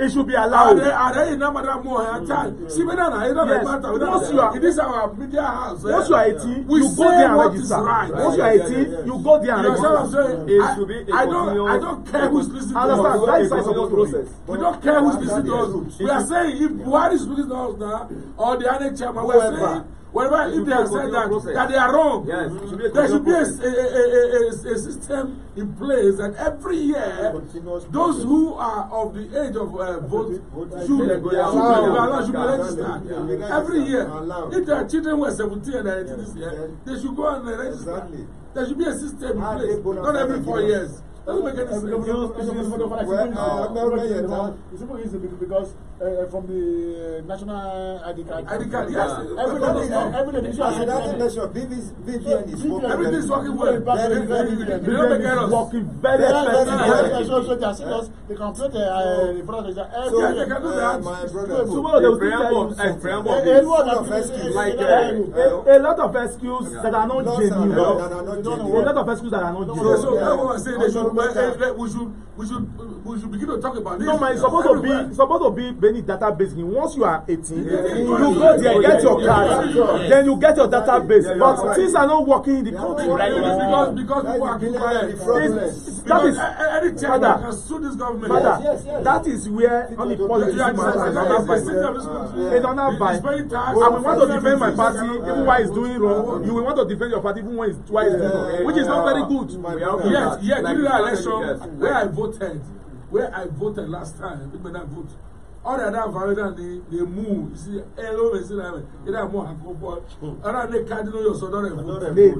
It should be allowed. Are they na madam mo her child? See whether na either by matter you are? It is our media house. Once eh? you are 18, you go there and register. Once you are 18, you go there and register. I, I don't, I don't care who's listening to us. That is our support process. We don't care who's listening to us. We are saying if one is speaking to us now, or the other chairman, we are saying wherever if they have said that that they are wrong yes, should there should be a, a, a, a, a system in place and every year those who are of the age of uh, vote should, should, should, be should be registered every year if their children were seventeen and eighteen this year they should go and register there should be a system in ah, place not every four years. Doesn't make any sense. Well, uh, it's super easy because uh, from the national ID card. ID card, yes. Everything, everything. As another nation, BVN is working. Everything is working well. Very, very good. They don't make errors. Working very, very well. So, so they are serious. They can play the product. So, yeah, they can do that. My brother. Tomorrow they will preamble. A lot of excuse. Like a lot of excuse that are not genuine. A lot of excuse that are not genuine. So, everyone say they should well, we should we should we should begin to talk about this. No, man, it's supposed to be supposed to be many database. Once you are 18, yeah. you go there, get your card, yeah. then you get your database. Yeah, but right. things are not working in the country. Right. Because because people are being quiet. That is father, can sue this government. Father, yes, yes, yes. that is where only politics matter. They don't have by. They don't want to defend my party even while it's doing wrong. You will want to defend your party even when it's twice doing wrong, which is not very good. Yes, yes, election where I voted, where I voted last time, when I voted ọrịa dị afọ arịda na emu si elu ome si na ịda mụ akụkọ ọrịa dị kaadị n'oyi ọsọ dọrọ efu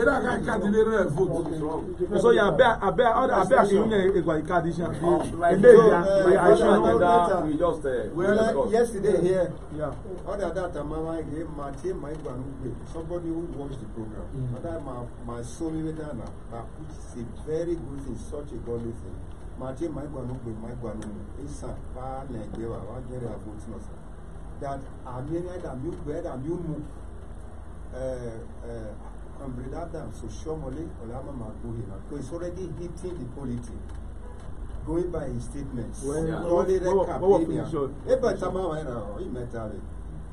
ịda ka kaadị n'elu efu so ya abịa abịa ọrịa abịa ka nwunye egwari kaadị shi ahụ eme ya aisha ọdịda yesterday here ọrịa dị atamama ihe ma tie ma ịgwa n'ugwe somebody who watch the program ọda ma ma so me weta na na put a very good thing such a godly thing Mate Maigwanugbe Maigwanugbe Isa Pa Negbewa wa jẹ́rìí àfojì náà sọ that àmì ẹ̀dàmí ẹ̀dàmí mu Comrade Adams Oshiomhole Olamamagoye na so he's already hitting the polity going by his statements. Lọ́lé rẹ̀ kàpéènìà ẹ̀bẹ̀ tá a máa wà ẹ̀rọ ìmẹ̀ta rẹ̀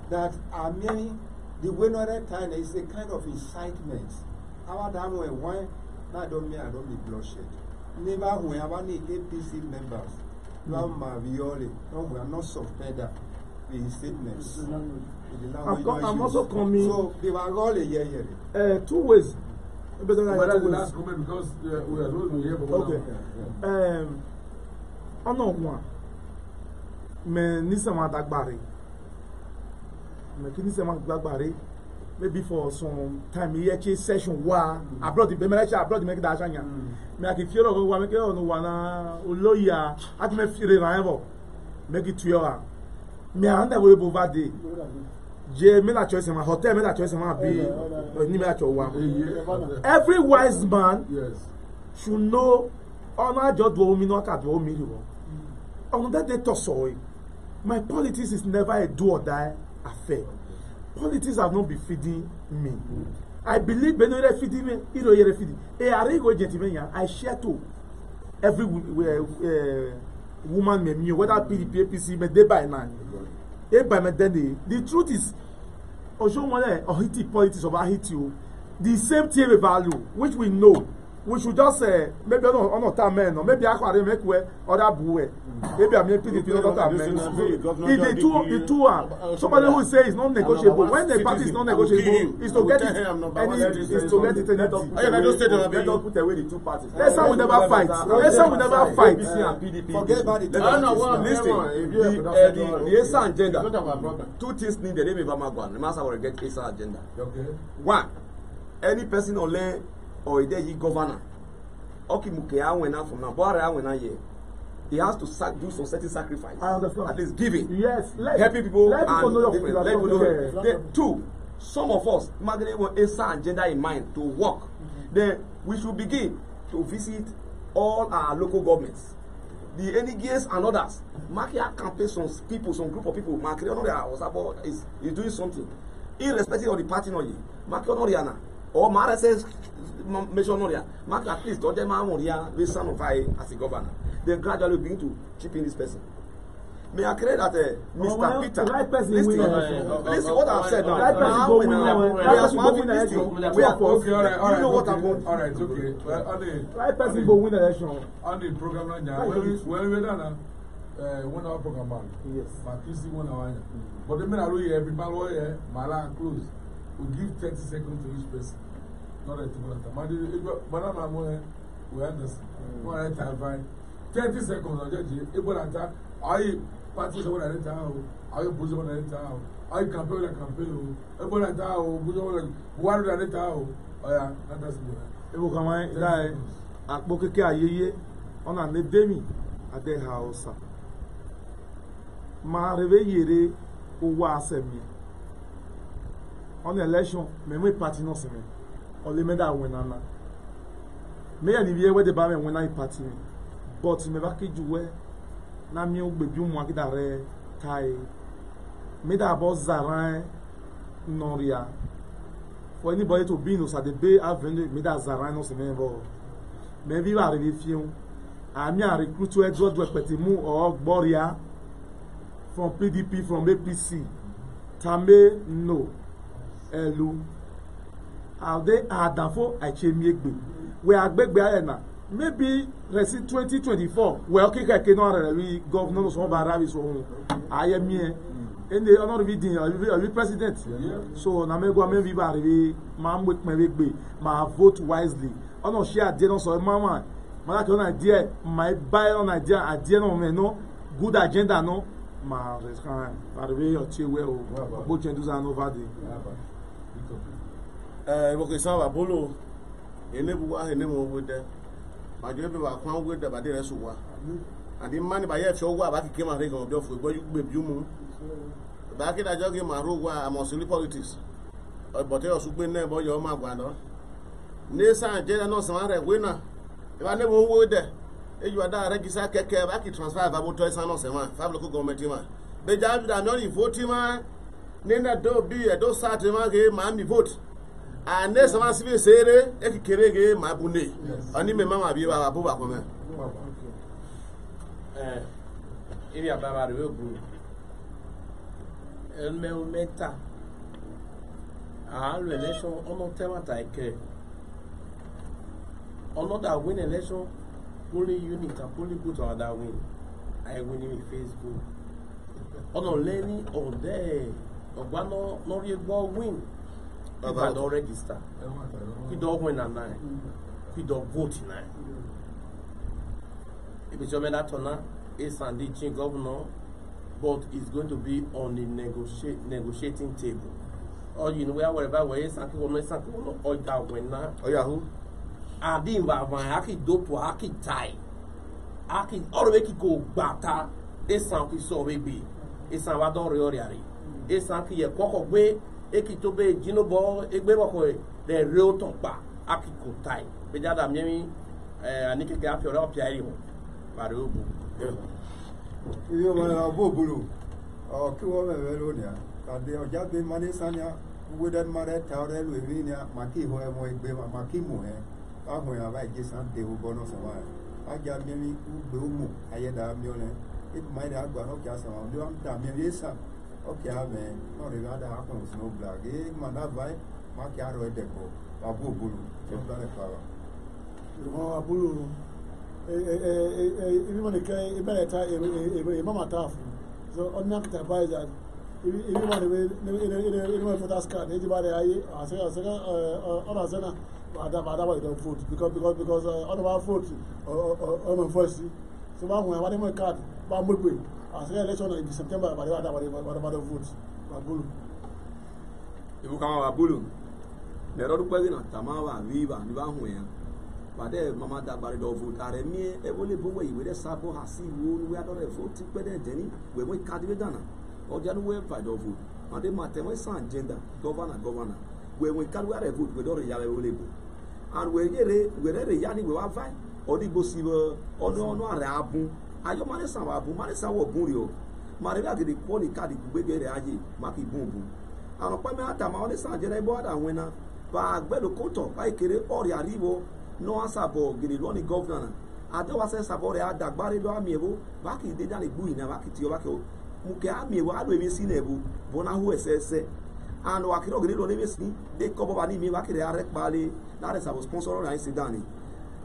that àmì the time is a kind of incitement. Àwọn àdàmú ẹ̀ wọ́n don't mean I don't be bloodshed never we have any APC members Ram Mavioli, no, we are not surrendered with his statements. I'm, com- I'm also coming. So they were all a year, year. Uh, two ways. But then I had the last comment because uh, we are not here for okay. hour. Yeah. Um, ọ̀nà wọn mẹ nísàmà dàgbà rè Me kí nísàmà dàgbà maybe for some time iye ke session wa mm. abroad ibe mẹrẹ ṣe abroad mẹrẹ da aṣayan mẹ a kì í fi ọ̀rọ̀ wa mẹkẹ ọ̀nà oh, wa na olóyè a a ti mẹ fi rẹ ràn bọ mẹkì tuyọ a mẹ à ń dàgbò yẹ bó bá dé jẹ mẹla tọ ẹsẹ ma hotel mẹla tọ ẹsẹ ma bi ní mẹla tọ wa every wise man should know ọ̀nà àjọ dùn omi náà kà dùn omi rẹ wọ ọ̀nà dẹ́dẹ́ tọ̀ sọ̀rọ̀ my politics is never a do or die affair politics have not been feeding me i believe benue feeding me iroyere feeding are you eyare igo gentlemania i share to every uh, woman memi whether pdp apc mede by now e by medende the truth is osomole ohiti politics of ahiti o oh, the same thing value which we know we should just uh, maybe ọ̀nà ọ̀nà ta men or maybe akwari make we other bu maybe i mean pdp no talk am men if the two the two are somebody who say is not negotiable when the party is not negotiable is to get it any is to get it any let us put away the two parties let's say we never fight let's say never fight forget about the two parties lis the uh, the esa agenda two things need needed ebe bamagwan the master will get esa agenda one any person ole. Or Oyedeji governor, Okimuke Awena from now, Buhari Awena here, he has to sac- do some certain sacrifice. I understand. At least giving. Yes. Let, helping people let and know your let people know. Okay. two, some of us, Magdalene will answer and gender in mind to work. Mm-hmm. Then we should begin to visit all our local governments the NGAs e and others Makia campaign some people some group of people Makia Onoriana Osabo is is doing something irrespective of the party noyi Makia Onoriana or Marases Missionaria, Mark at least Toje Mamoria, the son of I as a governor. They gradually begin to chip in this person. May I create that uh, Mr. Well, Peter? Right person listen, will, uh, listen, what I've said now. Right person now, go now. We are swapping this We are okay. All right, all right. You know what I'm going. All right, okay. Well, the right person go win the election. On the program right now, where we where done now. Uh, one hour program man. Yes. But you see one hour. But the men are every man lawyer, Mala close we give 30 seconds to each person. Not a two minute. Madam, I'm going to understand. One mm. I a time. 30 seconds I ọjọ́ jẹ́ ebo na ta ayé pati sọ́wọ́ na ta o ayé bo sọ́wọ́ na I o ayé kàmpé If kàmpé o ebo na ta o bo sọ́wọ́ na buhari na ta o ọ̀ya nata sí bẹ̀rẹ̀. ebo kama láyé àpò kékeré ayẹyẹ ọ̀nà ne demi adé ha ọ̀sà máa rẹ̀ bẹ́ yẹrẹ owó asẹ̀mìí on the election mais moi parti non c'est mais on les met dans Wenana mais il y a des gens Wenana est parti but me va qui joue na mi ogbe bi mu akida re kai me da bo zaran noria for anybody to be in Osadebe Avenue me da zaran no se me bo me vi va re fiun ami a recruit we do do pete mu o gboria from PDP from APC tambe no elu ade adafo achemiegbe we agbegbe arena maybe resi 2024 we okike kino rere wi governor so ba rabi so hun ayemie ende honor vi din abi president so na me gwa me vi ba ri ma mwe pe we gbe ma vote wisely honor share dey no so ma ma ma ka na die my buy on idea idea no me no good agenda no ma rescan arrivé au Tiewe au Botendouz en Novadé eboko eh, isawa bolo enebuwa enemowode majo ebe wa kwan wede bade rẹ sowa àti mmanu ba yẹ fi ọwọ àbá kìkẹ́ máa rẹ̀gàn ọ̀dọ́ fún ìgbọ́jú gbèbí mu ọ̀dà akédájọ́ gé máa ró wa àmọ̀sílí politics ọ̀bọ̀tẹ́ ọ̀sùn gbé náà bọ́yọ̀ ọmọ àgbàdo ní sàn jẹ́rẹ́ náà sàn rẹ̀ wé náà ìbá ní mo ń wó dẹ̀ èyí wà dáa rẹ́gísà kẹ́kẹ́ bá kì transfer àbábò tọ́ ẹ̀sán e náà sẹ̀ wọn five local government ma bẹ́ẹ̀ jáde àmì ọ̀rìn vote ma ní ẹ̀dọ́ bí ẹ̀dọ́ e sáà ti ma gé màá mi vote ane sama sibi seere eki kere ge ma bunde ani me mama bi a bu ba kome eh ibi ababa re bu el me o meta a ah, lo election ọmọ tema ta ike da win election poli unit a poli good a da win i win in facebook ọ̀nà lẹ́ni ọ̀dẹ́ ọ̀gbá lọ́rí gbọ́ win. Baba don register. He don win and nine. He don vote nine. Ibijomela Tona is an teaching governor, but is going to be on the negotiate, negotiating table. Or you know where wherever where is Sanki Woman Sanki Woman or that winner. Oh yeah, who? Adin Baba, Aki Dopo, Aki Tai, Aki Orweki Go Bata, Esan Kiso Baby, Esan Wadon Rioriari, Esan Kiye Koko Way ekito be jino bo egbe bo koe de reo ton pa akiko tai be jada miemi eh, anike ke afi ora opia ri ho pare obu iyo ma bo eh, bulu o ki wo me be lo ni a ka de o ja be mane sania wo de mare ta ore lu mi ni a ma ki ho e eh, mo egbe ma ma ki mu he eh. ka ho ya ba je san de wo bo no so wa a ja miemi u gbe o mu aye da mi o le e ma ire agba no ki asa wa mi wa ta miemi esa ɔkia mɛ No bi ada akɔnɔ black. bila ke kuma n'ava yi ma kia rɔ ɛdɛ kɔ wa bo bolo ɛmu da lɛ fa wa. ìmọ̀ àbúrò ibi wọn kẹ ibẹ̀ yẹ ta ìmọ̀ ma ta fún so ọdún akita báyìí jà ibi wọn ni ibi wọn fọta scan ní ìjìbá rẹ ayé àṣekà àṣekà ọ̀rọ̀ àṣẹ náà bàdá bàdá wà ìdán vote because because because ọ̀rọ̀ bá vote ọ̀rọ̀ mọ̀ fọ́ọ̀sì so ba hon wade mo card ba mo gbe as election in September ba wada wada wada wada vote ba bulu ibu kama ba bulu ne ro dupe gina tama ba viva ni ba hon ya ba de mama da ba do vote are mi e bo le bo we we de sabo ha si wo ni we do re vote pe de deni we mo card we dana o ja nu we fa do vote ma de ma te mo san agenda governor governor we we card we re vote we do re ya we le bo and we yere we re ya ni we wa fine ọdịgbo sibe ọnụ ọnụ arị abụ ayọ marịsa abụ marịsa wọbụrio marịrị agịrị kwụọ na ikadị gbegere ayị maka ibu bụ anọkpame ata ma ọdịsa jere ebe ọda nwena ba agbelo kotọ ba ikere ọrịa ribo n'ọsa bụ ogiri lọni gọvanọ adewasa ẹsàbọ rẹ adagbare lọ àmì ẹbọ báàkì dédé àlegbù yìí náà báàkì tiọ báàkì ọ mùkẹ àmì ẹbọ àlọ èmi sí nẹbọ bọnahó ẹsẹ ẹsẹ àná wàkìrọ gèdè lọ lẹbẹ sí dé kọ bọba ní mi wákìrẹ arẹ kpalẹ láàrẹ sàbọ sponsor ọrọ àyẹsẹ dání.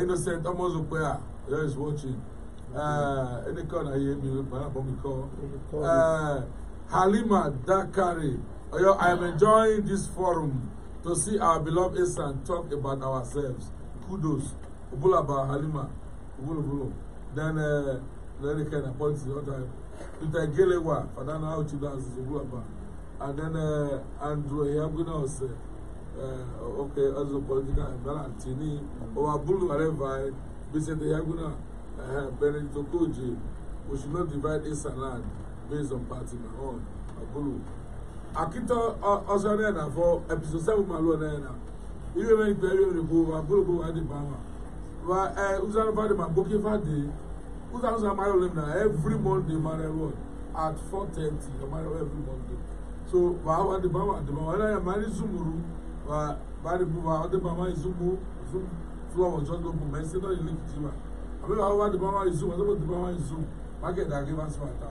innocent ọmọzùpẹ́à there is watching ẹni kan náà me. mi parapọ̀ mi kọ́ Halima Dakari oh, I am enjoying this forum to see our beloved Isan talk about ourselves. Kudos. Ubulaba Halima. Ubulubulo. Then uh, then he can appoint the other. Peter Gelewa, Fadana Uchidas Ubulaba. And then uh, Andrew Yabuna was uh, oke ọzọkọjika balantini owabulu arevai bisede yaguna eh, benedicto koji we should not divide east and based on party uh, na on bulu. akita ọsọ náà nà fọ episode seven ma ọ náà nà iwe wẹ nkpẹ iwe wẹ nkpọ wa abulu bọ wa di eh, ba ma wa ẹ uzanu fa di ma gboke fa di uzanu sa mario lem eh, na every monday mario lem at four thirty mario every monday so wa wa di ba ma di ba ma ẹ náà yẹ mario zumuru. wa badibwa wadibama izuku izuku fulawa jɔndo e kun mɛ se dɔɔni link ti ma a bɛ b'a fɔ wadibama izuku a bɛ wadibama izuku ma kɛ daa k'i ma sɔn a ta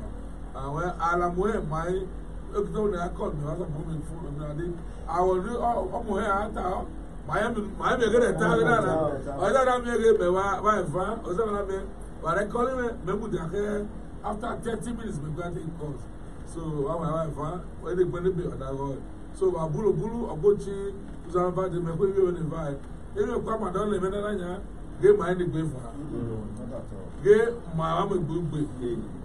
awɔ alamu yɛ maa ye ekutɔw e na akɔ mi wasa mɔ mi fún mi adi awɔ ni ɔmu yɛ a ta maa yɛ mi kɛ ta yɛ la ɔyɛ la mi yɛ mɛ wa wa yɛ e fa ɔsɛ fana mɛ wa yɛ kɔli mɛ mɛ mu daa kɛ after thirty minutes mi gba ti kɔ so wa wa yɛ fa o yɛ de gbɛ ne bi ɔda wɔ yɛ. so ma bụrụ bụrụ ọgbochi ụzọ ava dị iwe wene vaị enwekwa mmadụ ọ na-eme n'anya ma anyị na-egbe fa ge ma amegbo igbe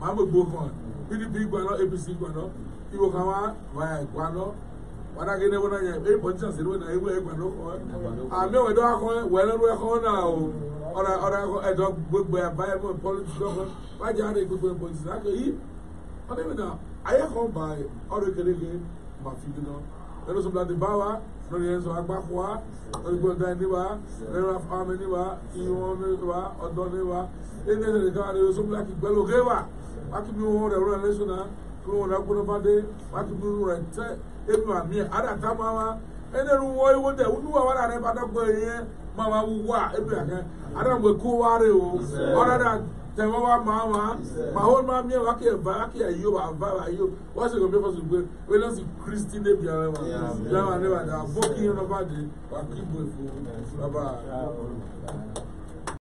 ma amegbo kan pdp gwanọ apc gwanọ igbo ka nwa vaị gwanọ mana gị na-enwe n'anya ebe ịbọchị asịrị na ewe gwanọ amewedo akọ wee lerụ akọ na o ọ̀rọ̀ ọ̀rọ̀ ẹ̀dọ̀ gbogbo ẹ̀bá na Neno som la devawa, neno yen som agbakwa, neno gbonda niwa, neno af ame niwa, iyon niwa, odo niwa. E nene de ka neno som la ki gbelo gewa. Waki mi won re won le sona, ki won la gbona fade, waki mi won re te, ada tamawa. E nene wo yi wo de, unu wa wala re bada gbo yen, ma wa wu wa, e bi ake. Ada mwe ku ware o, ora tẹ̀wé wa máa wá màá ó máa mí wá kí ẹ̀ bá kí ẹ̀ yó wà bá wà yó wọ́n ṣe gbọ́dọ̀ fọ́sùn gbé wọ́n lọ sí kristi débi ara wa láwọn àlẹ́ wa dà bó kí yín lọ́ba dé wà kí bó èkó bàbá.